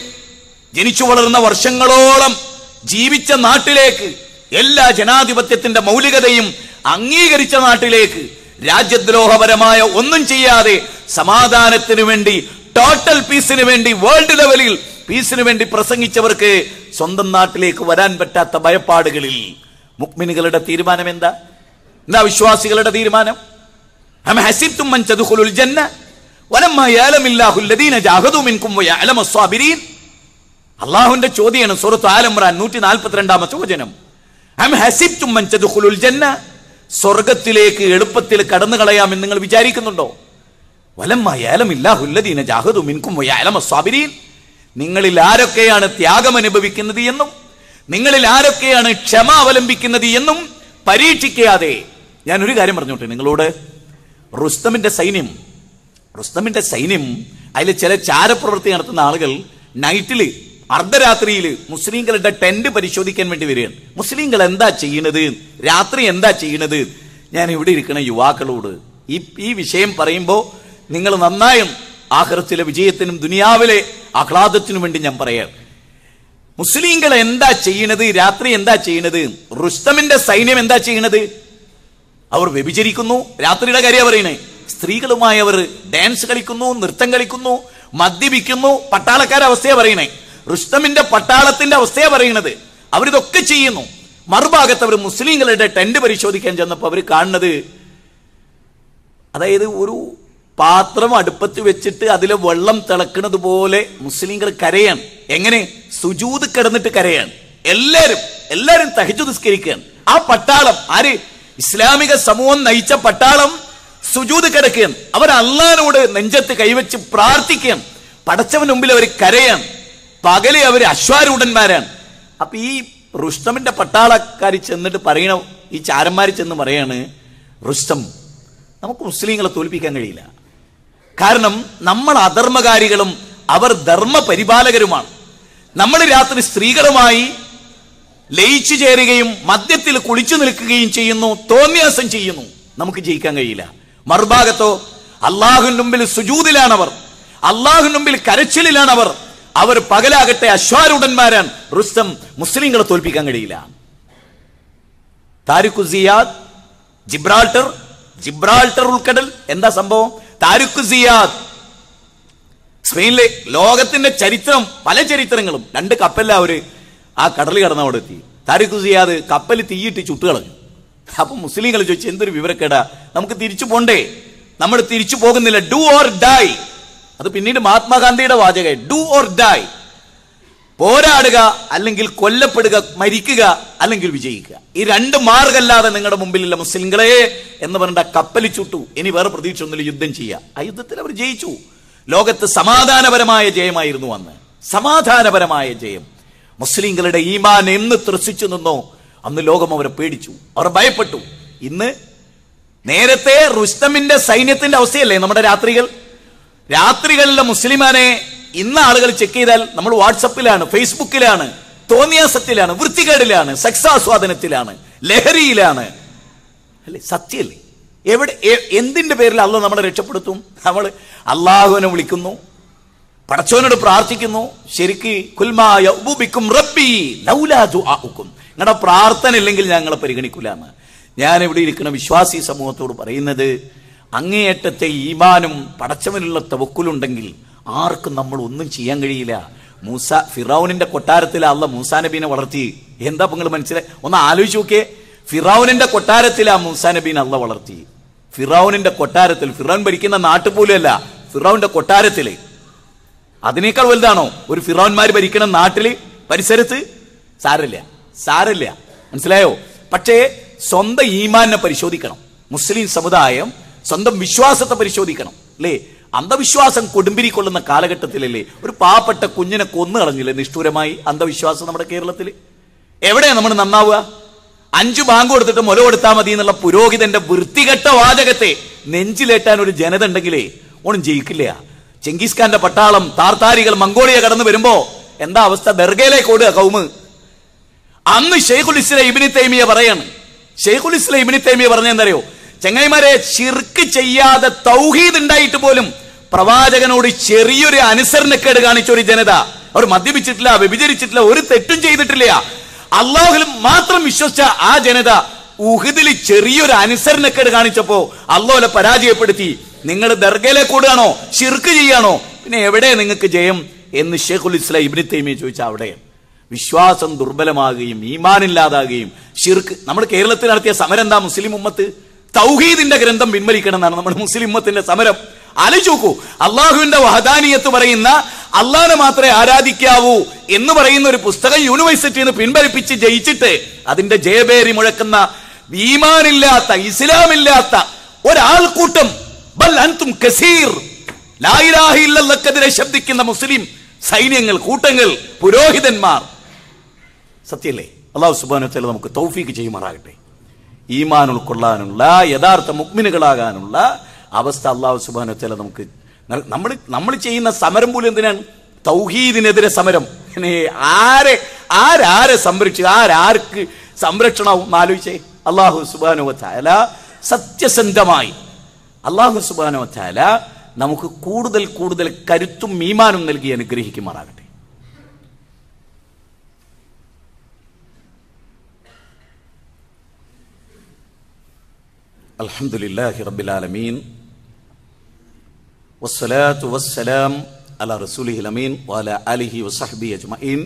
A: ജനിച്ചു വളർന്ന വർഷങ്ങളോളം ജീവിച്ച നാട്ടിലേക്ക് എല്ലാ ജനാധിപത്യത്തിന്റെ മൗലികതയും അംഗീകരിച്ച നാട്ടിലേക്ക് രാജ്യദ്രോഹപരമായ ഒന്നും ചെയ്യാതെ സമാധാനത്തിനു വേണ്ടി ടോട്ടൽ പീസിന് വേണ്ടി വേൾഡ് ലെവലിൽ പീസിനു വേണ്ടി പ്രസംഗിച്ചവർക്ക് സ്വന്തം നാട്ടിലേക്ക് വരാൻ പറ്റാത്ത ഭയപ്പാടുകളിൽ മുക്മിനുകളുടെ തീരുമാനം എന്താ? എന്താ വിശ്വാസികളുടെ തീരുമാനം? അള്ളാഹുന്റെ ചോദ്യമാണ് സുഹൃത്ത് ആലമ്രാൻ നൂറ്റി നാൽപ്പത്തിരണ്ടാമത്തെ വചനം സ്വർഗത്തിലേക്ക് എളുപ്പത്തിൽ കടന്നു കളയാമെന്ന് നിങ്ങൾ വിചാരിക്കുന്നുണ്ടോ? വലം അയാലമില്ലാഹുല്ലദീന ജാഹദു മിൻകും വയാലമ സ്വാബിരീൻ നിങ്ങളിൽ ആരൊക്കെയാണ് ത്യാഗം അനുഭവിക്കുന്നത് എന്നും നിങ്ങളിൽ ആരൊക്കെയാണ് ക്ഷമ അവലംബിക്കുന്നത് എന്നും പരീക്ഷിക്കാതെ ഞാൻ ഒരു കാര്യം പറഞ്ഞോട്ടെ നിങ്ങളോട്. റുസ്തമിന്റെ സൈന്യം റുസ്തമിന്റെ സൈന്യം അതിൽ ചില ചാരപ്രവൃത്തി നടത്തുന്ന ആളുകൾ നൈറ്റിൽ അർദ്ധരാത്രിയിൽ മുസ്ലിങ്ങളുടെ ടെന്റ് പരിശോധിക്കാൻ വേണ്ടി വരികയാണ്. മുസ്ലിങ്ങൾ എന്താ ചെയ്യുന്നത്? രാത്രി എന്താ ചെയ്യുന്നത്? ഞാൻ ഇവിടെ ഇരിക്കുന്ന യുവാക്കളോട് ഈ ഈ വിഷയം പറയുമ്പോൾ നിങ്ങൾ നന്നായും ആഹ്റത്തിലെ വിജയത്തിനും ദുനിയാവിലെ ആഹ്ലാദത്തിനും വേണ്ടി ഞാൻ പറയാം. മുസ്ലിങ്ങൾ എന്താ ചെയ്യണത്? രാത്രി എന്താ ചെയ്യണത്? റുസ്തമിന്റെ സൈന്യം എന്താ ചെയ്യണത്? അവർ വ്യഭിചരിക്കുന്നു. രാത്രിയുടെ കാര്യം പറയണേ. സ്ത്രീകളുമായി അവർ ഡാൻസ് കളിക്കുന്നു നൃത്തം കളിക്കുന്നു മദ്യപിക്കുന്നു. പട്ടാളക്കാരുടെ അവസ്ഥയെ പറയണേ. റുസ്തമിന്റെ പട്ടാളത്തിന്റെ അവസ്ഥയെ പറയണത്. അവരിതൊക്കെ ചെയ്യുന്നു. മറുഭാഗത്ത് അവർ മുസ്ലിങ്ങളുടെ ടെന്റ് പരിശോധിക്കാൻ ചെന്നപ്പോൾ അവർ കാണുന്നത് അതായത് ഒരു പാത്രം അടുപ്പത്ത് വെച്ചിട്ട് അതിലെ വെള്ളം തിളക്കുന്നത് പോലെ മുസ്ലിങ്ങൾ കരയാണ്. എങ്ങനെ? സുജൂത് കിടന്നിട്ട് കരയാണ്. എല്ലാരും എല്ലാരും തഹിച്ചു നിസ്കരിക്കുകയാണ്. ആ പട്ടാളം ആര്? ഇസ്ലാമിക സമൂഹം നയിച്ച പട്ടാളം സുജൂത് കിടക്കുകയാണ്. അവർ അള്ളാനോട് നെഞ്ചത്ത് കൈവച്ച് പ്രാർത്ഥിക്കുകയാണ്. പടച്ചവൻ മുമ്പിൽ അവർ കരയാണ്. പകലെ അവർ അശ്വാരൂഢന്മാരാണ്. അപ്പൊ ഈ റുഷ്ടമിന്റെ പട്ടാളക്കാർ ചെന്നിട്ട് പറയണ ഈ ചാരന്മാർ ചെന്ന് പറയാണ് റുഷ്ടം നമുക്ക് മുസ്ലിങ്ങളെ തോൽപ്പിക്കാൻ കഴിയില്ല. കാരണം നമ്മൾ അധർമ്മകാരികളും അവർ ധർമ്മ പരിപാലകരുമാണ് നമ്മൾ രാത്രി സ്ത്രീകളുമായി ലയിച്ചു ചേരുകയും മദ്യത്തിൽ കുളിച്ചു നിൽക്കുകയും ചെയ്യുന്നു തോന്യാസം ചെയ്യുന്നു. നമുക്ക് ജയിക്കാൻ കഴിയില്ല. മറുഭാഗത്തോ അള്ളാഹുവിന്റെ മുമ്പിൽ സുജൂതിലാണവർ. അള്ളാഹുവിന്റെ മുമ്പിൽ കരച്ചിലിലാണവർ. അവർ പകലാകട്ടെ അശ്വാരുടന്മാരാണ് റുസ്തം മുസ്ലിങ്ങളെ തോൽപ്പിക്കാൻ കഴിയില്ല. താരിഖുസിയാദ് ജിബ്രാൾട്ടർ ജിബ്രാൾട്ടർ ഉൾക്കടൽ. എന്താ സംഭവം? താരിഖു സിയാദ്. സ്പെയിനിലെ ലോകത്തിന്റെ ചരിത്രം പല ചരിത്രങ്ങളും രണ്ട് കപ്പലിൽ അവർ ആ കടൽ കടന്ന അവിടെ എത്തി താരിഖു സിയാദ് കപ്പൽ തീയിട്ട് ചുട്ടുകളഞ്ഞു. അപ്പൊ മുസ്ലിങ്ങൾ ചോദിച്ചു എന്തൊരു വിവരക്കേടാ? നമുക്ക് തിരിച്ചു പോണ്ടേ? നമ്മൾ തിരിച്ചു പോകുന്നില്ല. Do or die. അത് പിന്നീട് മഹാത്മാഗാന്ധിയുടെ വാചകം ഡു ഓർ ഡൈ. പോരാടുക അല്ലെങ്കിൽ കൊല്ലപ്പെടുക മരിക്കുക അല്ലെങ്കിൽ വിജയിക്കുക. ഈ രണ്ട് മാർഗല്ലാതെ നിങ്ങളുടെ മുമ്പിലില്ല മുസ്ലിങ്ങളെ എന്ന് പറഞ്ഞ കപ്പലി ചുട്ടു. ഇനി വേറെ പ്രതീക്ഷ ഒന്നുമില്ല യുദ്ധം ചെയ്യുക ആ യുദ്ധത്തിൽ അവർ ജയിച്ചു. ലോകത്ത് സമാധാനപരമായ ജയമായിരുന്നു അന്ന്. സമാധാനപരമായ ജയം. മുസ്ലിങ്ങളുടെ ഈമാൻ എന്ന് ത്രസിച്ചു നിന്നോ. അന്ന് ലോകം അവരെ പേടിച്ചു. അവർ ഭയപ്പെട്ടു. ഇന്ന് നേരത്തെ റുസ്തമിന്റെ സൈന്യത്തിന്റെ അവസ്ഥയല്ലേ നമ്മുടെ രാത്രികൾ? രാത്രികളിലെ മുസ്ലിമാനെ ഇന്ന് ആളുകൾ ചെക്ക് ചെയ്താൽ നമ്മൾ വാട്സപ്പിലാണ് ഫേസ്ബുക്കിലാണ് തോന്നിയാസത്തിലാണ് വൃത്തികേടിലാണ് സെക്സ് ആസ്വാദനത്തിലാണ് ലഹരിയിലാണ്. അല്ലേ? സത്യല്ലേ? എവിടെ എന്തിന്റെ പേരിൽ അല്ല നമ്മളെ രക്ഷപ്പെടുത്തും? നമ്മൾ അള്ളാഹുവിനെ വിളിക്കുന്നു പടച്ചോനോട് പ്രാർത്ഥിക്കുന്നു ശരിക്ക് കുൽമായ റബ്ബി നിങ്ങളുടെ പ്രാർത്ഥന ഇല്ലെങ്കിൽ ഞങ്ങളെ പരിഗണിക്കൂല എന്ന്. ഞാൻ ഇവിടെ ഇരിക്കുന്ന വിശ്വാസി സമൂഹത്തോട് പറയുന്നത് അങ്ങേയറ്റത്തെ ഈമാനും പടച്ചവനുള്ള തവക്കുലുണ്ടെങ്കിൽ ആർക്കും നമ്മൾ ഒന്നും ചെയ്യാൻ കഴിയില്ല. മൂസ ഫിറൌനിന്റെ കൊട്ടാരത്തിൽ അല്ല മൂസാ നബീനെ വളർത്തി. എന്താ നിങ്ങൾ മനസ്സിലായി ഒന്ന് ആലോചിച്ച് നോക്കിയേ. ഫിറൌനിന്റെ കൊട്ടാരത്തിൽ ആ മൂസാ നബീനെ അല്ല വളർത്തി. ഫിറൌനിന്റെ കൊട്ടാരത്തിൽ ഫിറൌൻ ഭരിക്കുന്ന നാട്ടിൽ പോലെയല്ല ഫിറൌന്റെ കൊട്ടാരത്തിൽ. അതിനേക്കാൾ വലുതാണോ? ഒരു ഫിറോന്മാർ ഭരിക്കുന്ന നാട്ടിൽ പരിസരത്ത്? സാരല്ല സാരല്ല മനസ്സിലായോ? പക്ഷേ സ്വന്തം ഈമാനെ പരിശോധിക്കണം. മുസ്ലിം സമുദായം സ്വന്തം വിശ്വാസത്തെ പരിശോധിക്കണം. അല്ലേ? അന്ധവിശ്വാസം കൊടുമ്പിരി കൊള്ളുന്ന കാലഘട്ടത്തിലല്ലേ ഒരു പാവപ്പെട്ട കുഞ്ഞിനെ കൊന്നു കളഞ്ഞില്ലേ നിഷ്ഠൂരമായി അന്ധവിശ്വാസം നമ്മുടെ കേരളത്തിൽ? എവിടെയാണ് നമ്മൾ നന്നാവുക? അഞ്ചു ബാങ്ക് കൊടുത്തിട്ട് മുല കൊടുത്താൽ മതി എന്നുള്ള പുരോഹിതന്റെ വൃത്തികെട്ട വാചകത്തെ നെഞ്ചിലേറ്റാൻ ഒരു ജനത ഉണ്ടെങ്കിലേ ഓണം ജയിക്കില്ല. ചെങ്കിസ് ഖാന്റെ പട്ടാളം താർത്താരികൾ മംഗോളിയ കടന്നു വരുമ്പോ എന്താ അവസ്ഥ? ദർഗയിലേക്ക് ഓടുക കൗമ്. അന്ന് ഷെയ്ഖുൽ ഇസ്ലാം ഇബിനി തൈമിയ പറയാണ്. ഷെയ്ഖുൽ ഇസ്ലാം ഇബിനി തൈമിയ പറഞ്ഞ എന്തറിയോ ചെങ്ങൈമാരെ ചിർക്ക് ചെയ്യാതെ തൗഹീദ് ഉണ്ടായിട്ട് പോലും പ്രവാചകനോട് ചെറിയൊരു അനുസരണക്കേട് കാണിച്ച ഒരു ജനത. അവർ മദ്യപിച്ചിട്ടില്ല വ്യഭിചരിച്ചിട്ടില്ല ഒരു തെറ്റും ചെയ്തിട്ടില്ല. അള്ളാഹുലും മാത്രം വിശ്വസിച്ച ആ ജനത ഉഹിദിൽ ചെറിയൊരു അനുസരണക്കേട് കാണിച്ചപ്പോ അള്ളാഹുലെ പരാജയപ്പെടുത്തി. നിങ്ങൾ ദർഗയിലെ കൂടുകയാണോ ഷിർക്ക് ചെയ്യാണോ പിന്നെ എവിടെ നിങ്ങൾക്ക് ജയം എന്ന് ഷെയ്ഖുൽ ഇസ്ലാം ഇബിനി തൈമിയ ചോദിച്ചാൽ അവിടെ. വിശ്വാസം ദുർബലമാകുകയും ഈമാനില്ലാതാകുകയും ഷിർക്ക് നമ്മൾ കേരളത്തിൽ നടത്തിയ സമരം എന്താ മുസ്ലിം ഉമ്മത്ത്? തൗഹീദിന്റെ ഗ്രന്ഥം പിൻവലിക്കണം എന്നാണ് നമ്മുടെ മുസ്ലിം സമരം. ആലോചിക്കൂ അള്ളാഹുവിന്റെ വഹദാനിയത്ത് പറയുന്ന അള്ളാഹിനെ മാത്രമേ ആരാധിക്കാവൂ എന്ന് പറയുന്ന ഒരു പുസ്തകം യൂണിവേഴ്സിറ്റിയിൽ നിന്ന് പിൻവലിപ്പിച്ച് ജയിച്ചിട്ട് അതിന്റെ ജയബേരി മുഴക്കുന്ന ഈമാനില്ലാത്ത ഇസ്ലാമില്ലാത്ത ഒരാൾക്കൂട്ടം ബൽ അൻതും കസീർ ശബ്ദിക്കുന്ന മുസ്ലിം സൈന്യങ്ങൾ കൂട്ടങ്ങൾ പുരോഹിതന്മാർ. സത്യല്ലേ? അള്ളാഹു സുബാനു നമുക്ക് തൗഫീക്ക് ചെയ്യുമാറാകട്ടെ. ഈമാൻ ഉൾക്കൊള്ളാനുള്ള യഥാർത്ഥ മുക്മിനുകളാകാനുള്ള അവസ്ഥ അള്ളാഹു സുബാൻ വെച്ചാൽ നമുക്ക് നമ്മൾ നമ്മൾ ചെയ്യുന്ന സമരം പോലും എന്തിനാണ്? തൗഹീദിനെതിരെ സമരം. ആരെ ആരാരെ സംരക്ഷിക്കുക ആരാർക്ക് സംരക്ഷണവും ആലോചിച്ചേ? അള്ളാഹു സുബാനു വച്ചാല സത്യസന്ധമായി. അള്ളാഹു സുബാനോ വച്ചാല നമുക്ക് കൂടുതൽ കൂടുതൽ കരുത്തും മീമാനും നൽകി അനുഗ്രഹിക്കുമാറാകട്ടെ. അൽഹംദുലില്ലാഹി റബ്ബിൽ ആലമീൻ വസ്സലാത്തു വസ്സലാം അല റസൂലിഹിൽ അമീൻ വഅല ആലിഹി വസഹ്ബി അജ്മഈൻ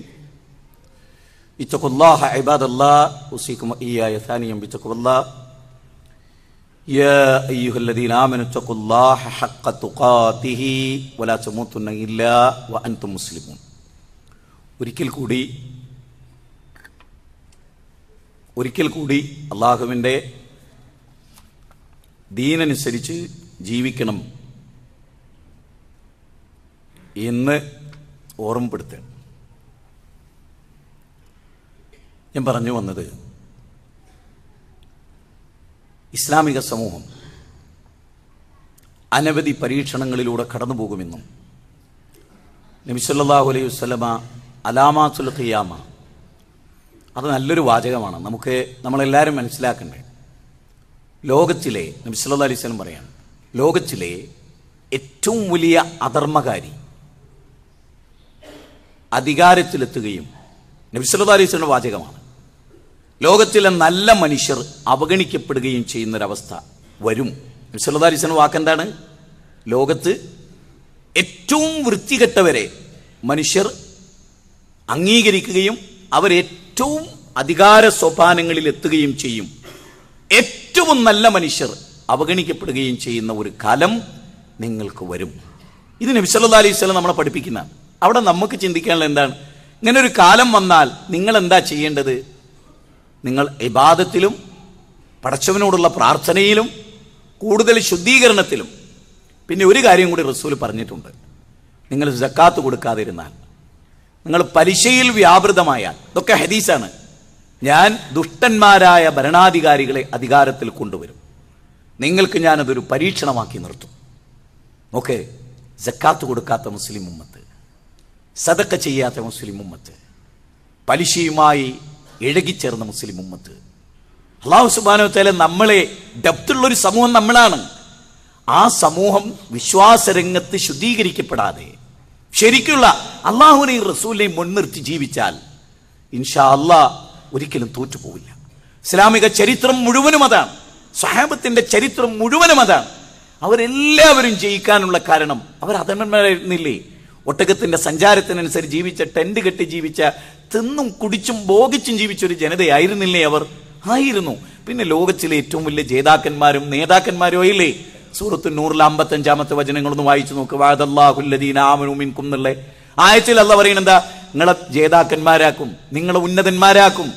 A: اتقوا الله عباد الله اوصيكم واياي ثانيا بتقوى الله يا أيها الذين آمنوا اتقوا الله حق تقاته ولا تموتن إلا وأنتم مسلمون ഒരിക്കൽ കൂടി ഒരിക്കൽ കൂടി അള്ളാഹുവിൻ്റെ ദീനനുസരിച്ച് ജീവിക്കണം. എന്ന് ഓർമ്മപ്പെടുത്തുകയാണ് ഞാൻ പറഞ്ഞു വന്നത് ഇസ്ലാമിക സമൂഹം അനവധി പരീക്ഷണങ്ങളിലൂടെ കടന്നു പോകുമെന്നും നബിസല്ലാഹു അലൈഹി വസ്ലമ അലാമാത്തുൽ ഖിയാമ. അത് നല്ലൊരു വാചകമാണ്. നമുക്ക് നമ്മളെല്ലാവരും മനസ്സിലാക്കണ്ടേ. ലോകത്തിലെ നബിസ്വല്ലാ അലൈഹി സ്വലം പറയാണ് ലോകത്തിലെ ഏറ്റവും വലിയ അധർമ്മകാരി അധികാരത്തിലെത്തുകയും നബിസ്വല്ലാ അലൈഹി സ്വലം വാചകമാണ്. ലോകത്തിലെ നല്ല മനുഷ്യർ അവഗണിക്കപ്പെടുകയും ചെയ്യുന്നൊരവസ്ഥ വരും. നബിസ്വല്ലാ അലൈഹി സ്വലം വാക്കെന്താണ് ലോകത്ത് ഏറ്റവും വൃത്തികെട്ടവരെ മനുഷ്യർ അംഗീകരിക്കുകയും അവരേറ്റവും അധികാര സോപാനങ്ങളിൽ എത്തുകയും ചെയ്യും. ഏറ്റവും നല്ല മനുഷ്യർ അവഗണിക്കപ്പെടുകയും ചെയ്യുന്ന ഒരു കാലം നിങ്ങൾക്ക് വരും. ഇത് നബിസല്ലാ അലൈഹി സ്വലം നമ്മളെ പഠിപ്പിക്കുന്ന അവിടെ നമുക്ക് ചിന്തിക്കാനുള്ള എന്താണ്? ഇങ്ങനെ ഒരു കാലം വന്നാൽ നിങ്ങൾ എന്താ ചെയ്യേണ്ടത്? നിങ്ങൾ ഇബാദത്തിലും പടച്ചവനോടുള്ള പ്രാർത്ഥനയിലും കൂടുതൽ ശുദ്ധീകരണത്തിലും. പിന്നെ ഒരു കാര്യം കൂടി റസൂൽ പറഞ്ഞിട്ടുണ്ട്. നിങ്ങൾ ജക്കാത്ത് കൊടുക്കാതിരുന്നാൽ നിങ്ങൾ പലിശയിൽ വ്യാപൃതമായാൽ ഇതൊക്കെ ഹദീസാണ്. ഞാൻ ദുഷ്ടന്മാരായ ഭരണാധികാരികളെ അധികാരത്തിൽ കൊണ്ടുവരും. നിങ്ങൾക്ക് ഞാനതൊരു പരീക്ഷണമാക്കി നിർത്തും. ഓക്കെ ജക്കാത്ത് കൊടുക്കാത്ത മുസ്ലിം ഉമ്മത്ത് സതക്ക ചെയ്യാത്ത മുസ്ലിം ഉമ്മത്ത് പലിശയുമായി ഇഴകിച്ചേർന്ന മുസ്ലിം ഉമ്മത്ത് അള്ളാഹു സുബാനോ തല നമ്മളെ ഡെപ്തുള്ളൊരു സമൂഹം നമ്മളാണ്. ആ സമൂഹം വിശ്വാസരംഗത്ത് ശുദ്ധീകരിക്കപ്പെടാതെ ശരിക്കുള്ള അള്ളാഹുവിനെയും റസൂലിനെയും മുൻനിർത്തി ജീവിച്ചാൽ ഇൻഷാ അള്ളാ ഒരിക്കലും തോറ്റുപോവില്ല. ഇസ്ലാമിക ചരിത്രം മുഴുവനും അതാണ്. സ്വഹാബത്തിന്റെ ചരിത്രം മുഴുവനും അതാണ്. അവരെല്ലാവരും ജയിക്കാനുള്ള കാരണം അവർ അധമന്മാരായിരുന്നില്ലേ ഒട്ടകത്തിന്റെ സഞ്ചാരത്തിനനുസരിച്ച് ജീവിച്ച ടെന്റ് കെട്ടി ജീവിച്ച തിന്നും കുടിച്ചും ഭോഗിച്ചും ജീവിച്ച ഒരു ജനതയായിരുന്നില്ലേ അവർ? ആയിരുന്നു. പിന്നെ ലോകത്തിലെ ഏറ്റവും വലിയ ജേതാക്കന്മാരും നേതാക്കന്മാരും ആയില്ലേ? സൂറത്തു നൂറിലെ അമ്പത്തഞ്ചാമത്തെ വചനങ്ങളൊന്ന് വായിച്ചു നോക്ക്. വാദല്ലാഹുല്ലദീനാമനുമിൻകും എന്നുള്ള ആയത്തിൽ അല്ല പറയുന്നത് എന്താ? നിങ്ങളെ ജേതാക്കന്മാരാക്കും നിങ്ങളെ ഉന്നതന്മാരാക്കും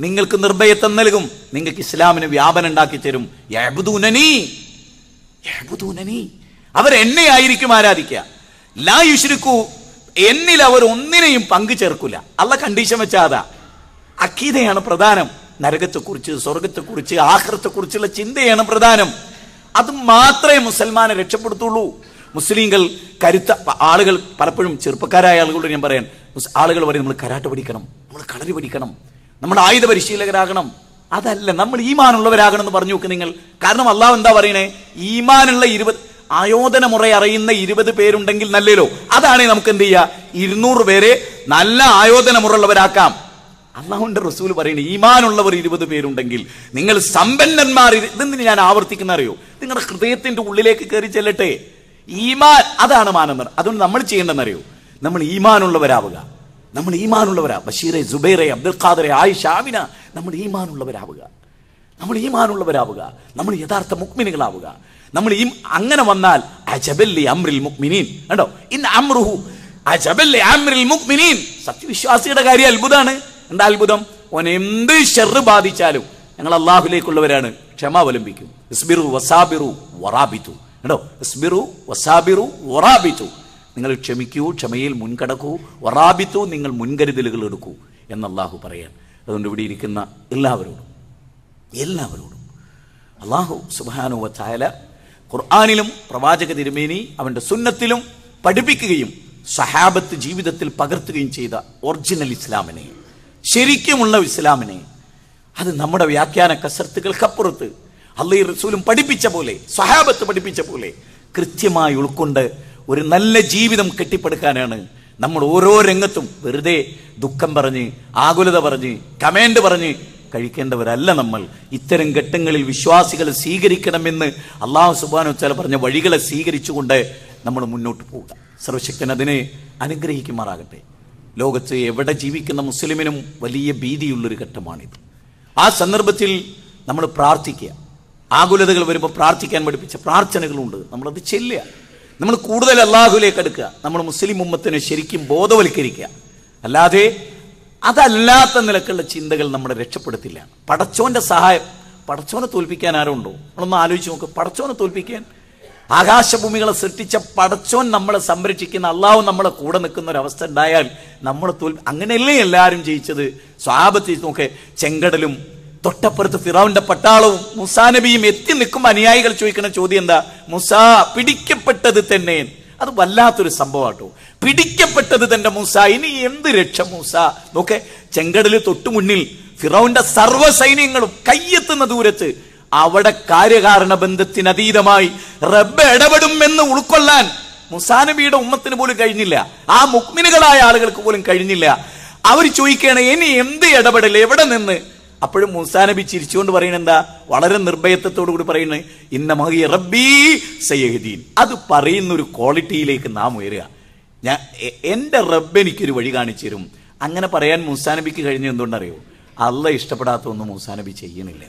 A: നിങ്ങൾക്ക് നിർഭയത്വം നൽകും നിങ്ങൾക്ക് ഇസ്ലാമിന് വ്യാപനം ഉണ്ടാക്കി തരും. അവരെന്നെ ആയിരിക്കും ആരാധിക്കുക. ലാ യുശ്രിക്കു എന്നിൽ അവർ ഒന്നിനെയും പങ്കു ചേർക്കില്ല അല്ല കണ്ടീഷൻ വെച്ചാതാ അക്കീതയാണ് പ്രധാനം. നരകത്തെക്കുറിച്ച് സ്വർഗത്തെക്കുറിച്ച് ആഹ്റത്തെക്കുറിച്ചുള്ള ചിന്തയാണ് പ്രധാനം. അത് മാത്രമേ മുസൽമാനെ രക്ഷപ്പെടുത്തുള്ളൂ. മുസ്ലിങ്ങൾ കരുത്ത ആളുകൾ പലപ്പോഴും ചെറുപ്പക്കാരായ ആളുകളോട് ഞാൻ പറയാൻ ആളുകൾ പറയും നമ്മൾ കരാട്ട പഠിക്കണം നമ്മൾ കളരി പഠിക്കണം നമ്മൾ ആയുധ പരിശീലകരാകണം. അതല്ല നമ്മൾ ഈമാനുള്ളവരാകണം എന്ന് പറഞ്ഞു നോക്ക് നിങ്ങൾ. കാരണം അള്ളാഹ് എന്താ പറയണേ? ഈമാനുള്ള ഇരുപത് ആയോധന മുറ അറിയുന്ന ഇരുപത് പേരുണ്ടെങ്കിൽ നല്ലല്ലോ അതാണ് നമുക്ക് എന്ത് ചെയ്യുക ഇരുന്നൂറ് പേരെ നല്ല ആയോധന മുറയുള്ളവരാക്കാം അള്ളാഹുന്റെ റസൂൽ പറയുന്നത് ഈമാനുള്ളവർ ഇരുപത് പേരുണ്ടെങ്കിൽ നിങ്ങൾ സമ്പന്നന്മാർ ഇതെന്തിന് ഞാൻ ആവർത്തിക്കുന്ന അറിയോ നിങ്ങളുടെ ഹൃദയത്തിന്റെ ഉള്ളിലേക്ക് കയറി ചെല്ലട്ടെ. ഈമാൻ അതാണ് മാനന്ദർ അതുകൊണ്ട് നമ്മൾ ചെയ്യേണ്ടെന്നറിയോ നമ്മൾ ഈമാനുള്ളവരാവുക. നമ്മൾ ഈമാനുള്ളവരാ. ബഷീറെ ജുബൈറെ അബ്ദുൽ ഖാദറെ ആയിഷ ആമിന നമ്മൾ ഈമാനുള്ളവരാവുക. നമ്മൾ ഈമാനുള്ളവരാവുക. നമ്മൾ യഥാർത്ഥ മുക്മിനുകളാവുക നമ്മൾ ഈ അങ്ങനെ വന്നാൽ അജബല്ലി അമ്രിൽ മുക്മിനീൻ കണ്ടോ? ഇന്ന് അമ്രുഹു അജബല്ലി അമ്രിൽ മുക്മിനീൻ സത്യവിശ്വാസിയുടെ കാര്യം അത്ഭുതമാണ് എന്താ അത്ഭുതം? ഓൻ എന്ത് ഷെറ് ബാധിച്ചാലും ഞങ്ങൾ അള്ളാഹുലേക്കുള്ളവരാണ് ക്ഷമ അവലംബിക്കും. ഇസ്ബിറു വസാബിറു വറാബിത്തു കേട്ടോ ഇസ്ബിറു വസാബിറു വറാബിത്തു. നിങ്ങൾ ക്ഷമിക്കൂ ക്ഷമയിൽ മുൻകടക്കൂ. വറാബിത്തു നിങ്ങൾ മുൻകരുതലുകൾ എടുക്കൂ എന്നല്ലാഹു പറയാൻ. അതുകൊണ്ട് ഇവിടെ ഇരിക്കുന്ന എല്ലാവരോടും എല്ലാവരോടും അള്ളാഹു സുബാനുവ ചായല ഖുർആാനിലും പ്രവാചക തിരുമേനി അവന്റെ സുന്നത്തിലും പഠിപ്പിക്കുകയും സഹാബത്ത് ജീവിതത്തിൽ പകർത്തുകയും ചെയ്ത ഒറിജിനൽ ഇസ്ലാമിനെ ശരിക്കുമുള്ള ഇസ്ലാമിനെ അത് നമ്മുടെ വ്യാഖ്യാന കസർത്തുകൾക്കപ്പുറത്ത് അള്ളി റസൂലും പഠിപ്പിച്ച പോലെ സഹാബത്ത് പഠിപ്പിച്ച പോലെ കൃത്യമായി ഉൾക്കൊണ്ട് ഒരു നല്ല ജീവിതം കെട്ടിപ്പടുക്കാനാണ് നമ്മൾ ഓരോ രംഗത്തും വെറുതെ ദുഃഖം പറഞ്ഞ് ആകുലത പറഞ്ഞ് കമേണ്ട് പറഞ്ഞ് കഴിക്കേണ്ടവരല്ല നമ്മൾ. ഇത്തരം ഘട്ടങ്ങളിൽ വിശ്വാസികൾ സ്വീകരിക്കണമെന്ന് അള്ളാഹു സുബാനു ചില പറഞ്ഞ വഴികളെ സ്വീകരിച്ചുകൊണ്ട് നമ്മൾ മുന്നോട്ട് പോവുക. സർവശക്തൻ അതിനെ അനുഗ്രഹിക്കുമാറാകട്ടെ. ലോകത്ത് എവിടെ ജീവിക്കുന്ന മുസ്ലിമിനും വലിയ ഭീതിയുള്ളൊരു ഘട്ടമാണിത്. ആ സന്ദർഭത്തിൽ നമ്മൾ പ്രാർത്ഥിക്കുക. ആകുലതകൾ വരുമ്പോൾ പ്രാർത്ഥിക്കാൻ പഠിപ്പിച്ച പ്രാർത്ഥനകളുണ്ട്. നമ്മളത് ചെല്ലുക. നമ്മൾ കൂടുതൽ അള്ളാഹുലേക്ക് എടുക്കുക നമ്മൾ മുസ്ലിം ഉമ്മത്തിനെ ശരിക്കും ബോധവൽക്കരിക്കുക. അല്ലാതെ അതല്ലാത്ത നിലക്കുള്ള ചിന്തകൾ നമ്മളെ രക്ഷപ്പെടുത്തില്ല. പടച്ചോന്റെ സഹായം പടച്ചോനെ തോൽപ്പിക്കാൻ ആരുണ്ടോ നമ്മളൊന്ന് ആലോചിച്ച് നോക്ക്. പടച്ചോനെ തോൽപ്പിക്കാൻ ആകാശഭൂമികളെ സൃഷ്ടിച്ച പടച്ചോൻ നമ്മളെ സംരക്ഷിക്കുന്ന അള്ളാഹു നമ്മളെ കൂടെ നിൽക്കുന്ന ഒരു അവസ്ഥ ഉണ്ടായാൽ നമ്മളെ തോൽ അങ്ങനെയല്ലേ എല്ലാവരും ജയിച്ചത്? സ്വാപത്തി നോക്കെ. ചെങ്കടലും തൊട്ടപ്പുറത്ത് ഫിറാവിന്റെ പട്ടാളവും മുസാ നബിയും എത്തി നിൽക്കും അനുയായികൾ ചോദിക്കുന്ന ചോദ്യം എന്താ? മുസാ പിടിക്കപ്പെട്ടത് തന്നെ. അത് വല്ലാത്തൊരു സംഭവമാട്ടോ. പിടിക്കപ്പെട്ടത് തന്റെ മൂസ. ഇനി എന്ത് രക്ഷ മൂസ? നോക്കെ ചെങ്കടൽ തൊട്ടു മുന്നിൽ ഫിറോന്റെ സർവ സൈന്യങ്ങളും കയ്യെത്തുന്ന ദൂരത്ത് അവിടെ കാര്യകാരണ ബന്ധത്തിനതീതമായി റബ്ബ് ഇടപെടും എന്ന് ഉൾക്കൊള്ളാൻ മുസാനബിയുടെ ഉമ്മത്തിന് പോലും കഴിഞ്ഞില്ല. ആ മുക്മിനുകളായ ആളുകൾക്ക് പോലും കഴിഞ്ഞില്ല. അവർ ചോദിക്കുകയാണ് ഇനി എന്ത് ഇടപെടൽ? എവിടെ നിന്ന്? അപ്പോഴും മുസാനബി ചിരിച്ചുകൊണ്ട് പറയുന്നത് എന്താ? വളരെ നിർഭയത്വത്തോടു കൂടി പറയുന്നത് ഇന്ന മഹി റബ്ബീ സയ്യഹുദ്ദീൻ. അത് പറയുന്ന ഒരു ക്വാളിറ്റിയിലേക്ക് നാം ഉയരുക. ഞാൻ എന്റെ റബ്ബ് എനിക്കൊരു വഴി കാണിച്ചു തരും. അങ്ങനെ പറയാൻ മുസാനബിക്ക് കഴിഞ്ഞ എന്തുകൊണ്ടറിയോ? അല്ല ഇഷ്ടപ്പെടാത്ത ഒന്നും മുസാനബി ചെയ്യണില്ല.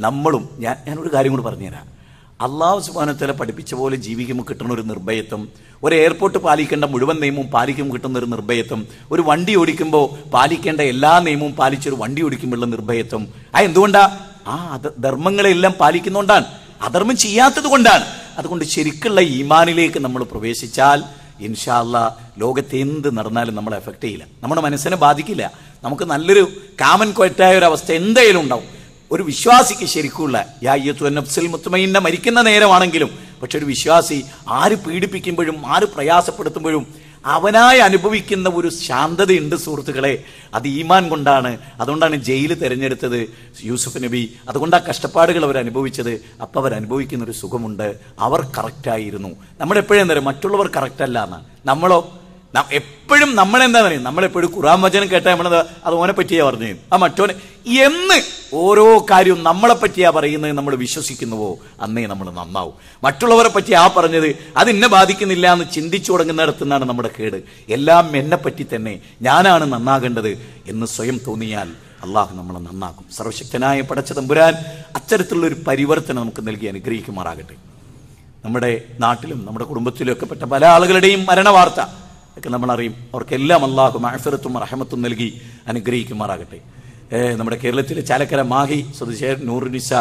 A: നമ്മളും ഞാൻ ഞാനൊരു കാര്യം കൂടി പറഞ്ഞുതരാം. അള്ളാഹു സുബാനത്തല പഠിപ്പിച്ച പോലെ ജീവിക്കുമ്പോൾ കിട്ടുന്ന ഒരു നിർഭയത്വം ഒരു എയർപോർട്ട് പാലിക്കേണ്ട മുഴുവൻ നിയമവും പാലിക്കുമ്പോൾ കിട്ടുന്ന ഒരു നിർഭയത്വം ഒരു വണ്ടി ഓടിക്കുമ്പോൾ പാലിക്കേണ്ട എല്ലാ നിയമവും പാലിച്ചൊരു വണ്ടി ഓടിക്കുമ്പോഴുള്ള നിർഭയത്വം. ആ എന്തുകൊണ്ടാ? ആ ധർമ്മങ്ങളെല്ലാം പാലിക്കുന്നതുകൊണ്ടാണ് അധർമ്മം ചെയ്യാത്തത് കൊണ്ടാണ്. അതുകൊണ്ട് ശരിക്കുള്ള ഈമാനിലേക്ക് നമ്മൾ പ്രവേശിച്ചാൽ ഇൻഷാല്ല ലോകത്ത് എന്ത് നടന്നാലും നമ്മളെ എഫക്റ്റ് ചെയ്യില്ല. നമ്മുടെ മനസ്സിനെ ബാധിക്കില്ല. നമുക്ക് നല്ലൊരു കാമൻ കൊറ്റായ ഒരു അവസ്ഥ എന്തായാലും ഉണ്ടാവും. ഒരു വിശ്വാസിക്ക് ശരിക്കുള്ള യാ അയ്യത്തു നഫ്സിൽ മുത്തുമയിന്ന മരിക്കുന്ന നേരമാണെങ്കിലും പക്ഷെ ഒരു വിശ്വാസി ആര് പീഡിപ്പിക്കുമ്പോഴും ആര് പ്രയാസപ്പെടുത്തുമ്പോഴും അവനായി അനുഭവിക്കുന്ന ഒരു ശാന്തതയുണ്ട് സുഹൃത്തുക്കളെ. അത് ഈമാൻ കൊണ്ടാണ്. അതുകൊണ്ടാണ് ജയിൽ തിരഞ്ഞെടുത്തത് യൂസുഫ് നബി. അതുകൊണ്ടാ കഷ്ടപ്പാടുകൾ അവർ അനുഭവിച്ചത്. അപ്പം അവർ അനുഭവിക്കുന്ന ഒരു സുഖമുണ്ട്. അവർ കറക്റ്റായിരുന്നു നമ്മളെപ്പോഴും തരും മറ്റുള്ളവർ കറക്റ്റ് അല്ല എന്ന്. നമ്മളോ എപ്പോഴും നമ്മളെന്താ പറയും നമ്മളെപ്പോഴും ഖുറാൻ വചനം കേട്ടാൽ നമ്മളത് അത് ഓനെ പറ്റിയാ പറഞ്ഞു ആ മറ്റോനെ എന്ന് ഓരോ കാര്യവും നമ്മളെ പറ്റിയാ പറയുന്നത് നമ്മൾ വിശ്വസിക്കുന്നുവോ? അന്നേ നമ്മൾ നന്നാവും. മറ്റുള്ളവരെ പറ്റി ആ പറഞ്ഞത് അത് എന്നെ ബാധിക്കുന്നില്ല എന്ന് ചിന്തിച്ചു തുടങ്ങുന്നിടത്തുനിന്നാണ് നമ്മുടെ കേട്. എല്ലാം എന്നെ പറ്റി തന്നെ ഞാനാണ് നന്നാകേണ്ടത് എന്ന് സ്വയം തോന്നിയാൽ അള്ളാഹു നമ്മളെ നന്നാക്കും. സർവശക്തനായ പടച്ച തമ്പുരാൻ അത്തരത്തിലുള്ള ഒരു പരിവർത്തനം നമുക്ക് നൽകി അനുഗ്രഹിക്കുമാറാകട്ടെ. നമ്മുടെ നാട്ടിലും നമ്മുടെ കുടുംബത്തിലും ഒക്കെ പെട്ട പല ആളുകളുടെയും മരണവാർത്ത ഒക്കെ നമ്മൾ അറിയും അവർക്കെല്ലാം അള്ളാഹു മാഫിറത്തും റഹമത്തും നൽകി അനുഗ്രഹിക്കുമാറാകട്ടെ. നമ്മുടെ കേരളത്തിലെ ചാലക്കര മാഹി സ്വദേശി നൂറുനിസ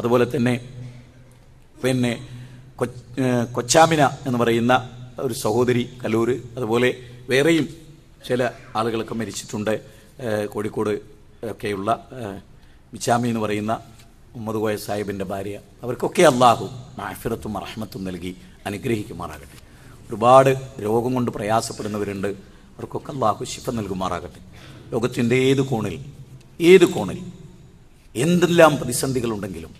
A: അതുപോലെ തന്നെ പിന്നെ കൊച്ചാമിന എന്ന് പറയുന്ന ഒരു സഹോദരി കലൂർ അതുപോലെ വേറെയും ചില ആളുകളൊക്കെ മരിച്ചിട്ടുണ്ട്. കോഴിക്കോട് ഒക്കെയുള്ള മിച്ചാമി എന്ന് പറയുന്ന മുഹമ്മദ് കോയ സാഹിബിന്റെ ഭാര്യ. അവർക്കൊക്കെ അള്ളാഹു മാഫിറത്തും റഹ്മത്തും നൽകി അനുഗ്രഹിക്കുമാറാകട്ടെ. ഒരുപാട് രോഗം കൊണ്ട് പ്രയാസപ്പെടുന്നവരുണ്ട്. അവർക്കൊക്കെ അള്ളാഹു ശിഫ നൽകുമാറാകട്ടെ. ലോകത്തിന്റെ ഏത് കോണിൽ ഏത് കോണിൽ എന്തെല്ലാം പ്രതിസന്ധികളുണ്ടെങ്കിലും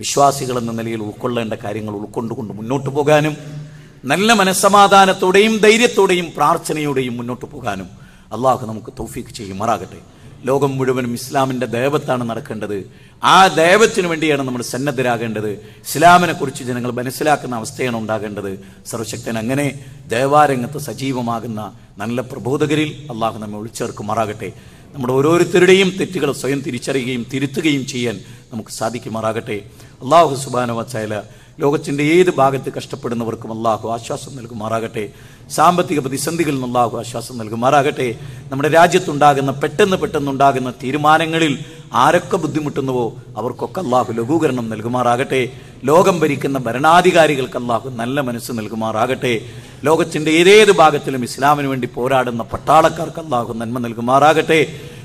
A: വിശ്വാസികൾ എന്ന നിലയിൽ ഉൾക്കൊള്ളേണ്ട കാര്യങ്ങൾ ഉൾക്കൊണ്ടുകൊണ്ട് മുന്നോട്ട് പോകാനും നല്ല മനസ്സമാധാനത്തോടെയും ധൈര്യത്തോടെയും പ്രാർത്ഥനയോടെയും മുന്നോട്ട് പോകാനും അള്ളാഹു നമുക്ക് തൗഫീക്ക് ചെയ്യുമാറാകട്ടെ. ലോകം മുഴുവനും ഇസ്ലാമിന്റെ ദൈവത്താണ് നടക്കേണ്ടത്. ആ ദൈവത്തിന് വേണ്ടിയാണ് നമ്മൾ സന്നദ്ധരാകേണ്ടത്. ഇസ്ലാമിനെ കുറിച്ച് ജനങ്ങൾ മനസ്സിലാക്കുന്ന അവസ്ഥയാണ് ഉണ്ടാകേണ്ടത്. സർവശക്തൻ അങ്ങനെ ദേവാരംഗത്ത് സജീവമാകുന്ന നല്ല പ്രബോധകരിൽ അള്ളാഹു നമ്മെ ഒളിച്ചേർക്കുമാറാകട്ടെ നമ്മുടെ ഓരോരുത്തരുടെയും തെറ്റുകൾ സ്വയം തിരിച്ചറിയുകയും തിരുത്തുകയും ചെയ്യാൻ നമുക്ക് സാധിക്കുമാറാകട്ടെ. അള്ളാഹു സുബാന വച്ചായ ലോകത്തിന്റെ ഏത് ഭാഗത്ത് കഷ്ടപ്പെടുന്നവർക്കും അള്ളാഹു ആശ്വാസം നൽകുമാറാകട്ടെ. സാമ്പത്തിക പ്രതിസന്ധികളിൽ നിന്ന് അള്ളാഹു ആശ്വാസം നൽകുമാറാകട്ടെ. നമ്മുടെ രാജ്യത്തുണ്ടാകുന്ന പെട്ടെന്ന് പെട്ടെന്നുണ്ടാകുന്ന തീരുമാനങ്ങളിൽ ആരൊക്കെ ബുദ്ധിമുട്ടുന്നുവോ അവർക്കൊക്കെ അള്ളാഹു ലഘൂകരണം നൽകുമാറാകട്ടെ. ലോകം ഭരിക്കുന്ന ഭരണാധികാരികൾക്ക് അള്ളാഹു നല്ല മനസ്സ് നൽകുമാറാകട്ടെ. ലോകത്തിന്റെ ഏതേത് ഭാഗത്തിലും ഇസ്ലാമിന് വേണ്ടി പോരാടുന്ന പട്ടാളക്കാർക്ക് അള്ളാഹു നന്മ നൽകുമാറാകട്ടെ.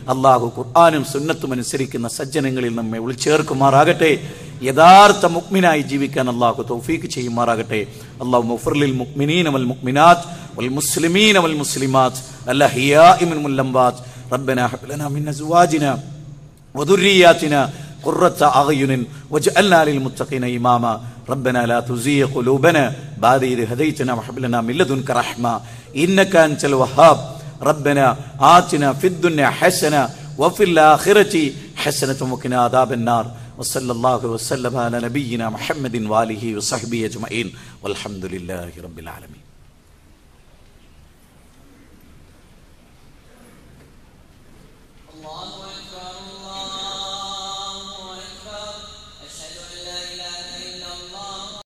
A: അള്ളാഹു ഖുർആാനും സുന്നത്തും അനുസരിക്കുന്ന സജ്ജനങ്ങളിൽ നമ്മെ വിളിച്ചേർക്കുമാറാകട്ടെ യഥാർത്ഥ മുക്മിനായി ജീവിക്കാൻ അള്ളാഹു തൗഫീക്ക് ചെയ്യുമാറാകട്ടെ അള്ളാഹു മുഫർലിൽ മുക്മിനീൻ വൽ മുക്മിനാത്ത് വൽ മുസ്ലിമീൻ വൽ മുസ്ലിമാത്ത് അല്ലഹിയാഇ മിൻ മുല്ലംബാത്ത് ربنا هب لنا من ازواجنا وذرياتنا قرة أعين واجعلنا للمتقين إماما ربنا لا تزيغ قلوبنا بعد إذ هديتنا وهب لنا من لدنك رحمة إنك أنت الوهاب ربنا آتنا في الدنيا حسنة وفي الآخرة حسنة وقنا عذاب النار وصلی اللہ وسلم علی نبینا محمد وآلہ وصحبہ اجمعین والحمد للہ رب العالمین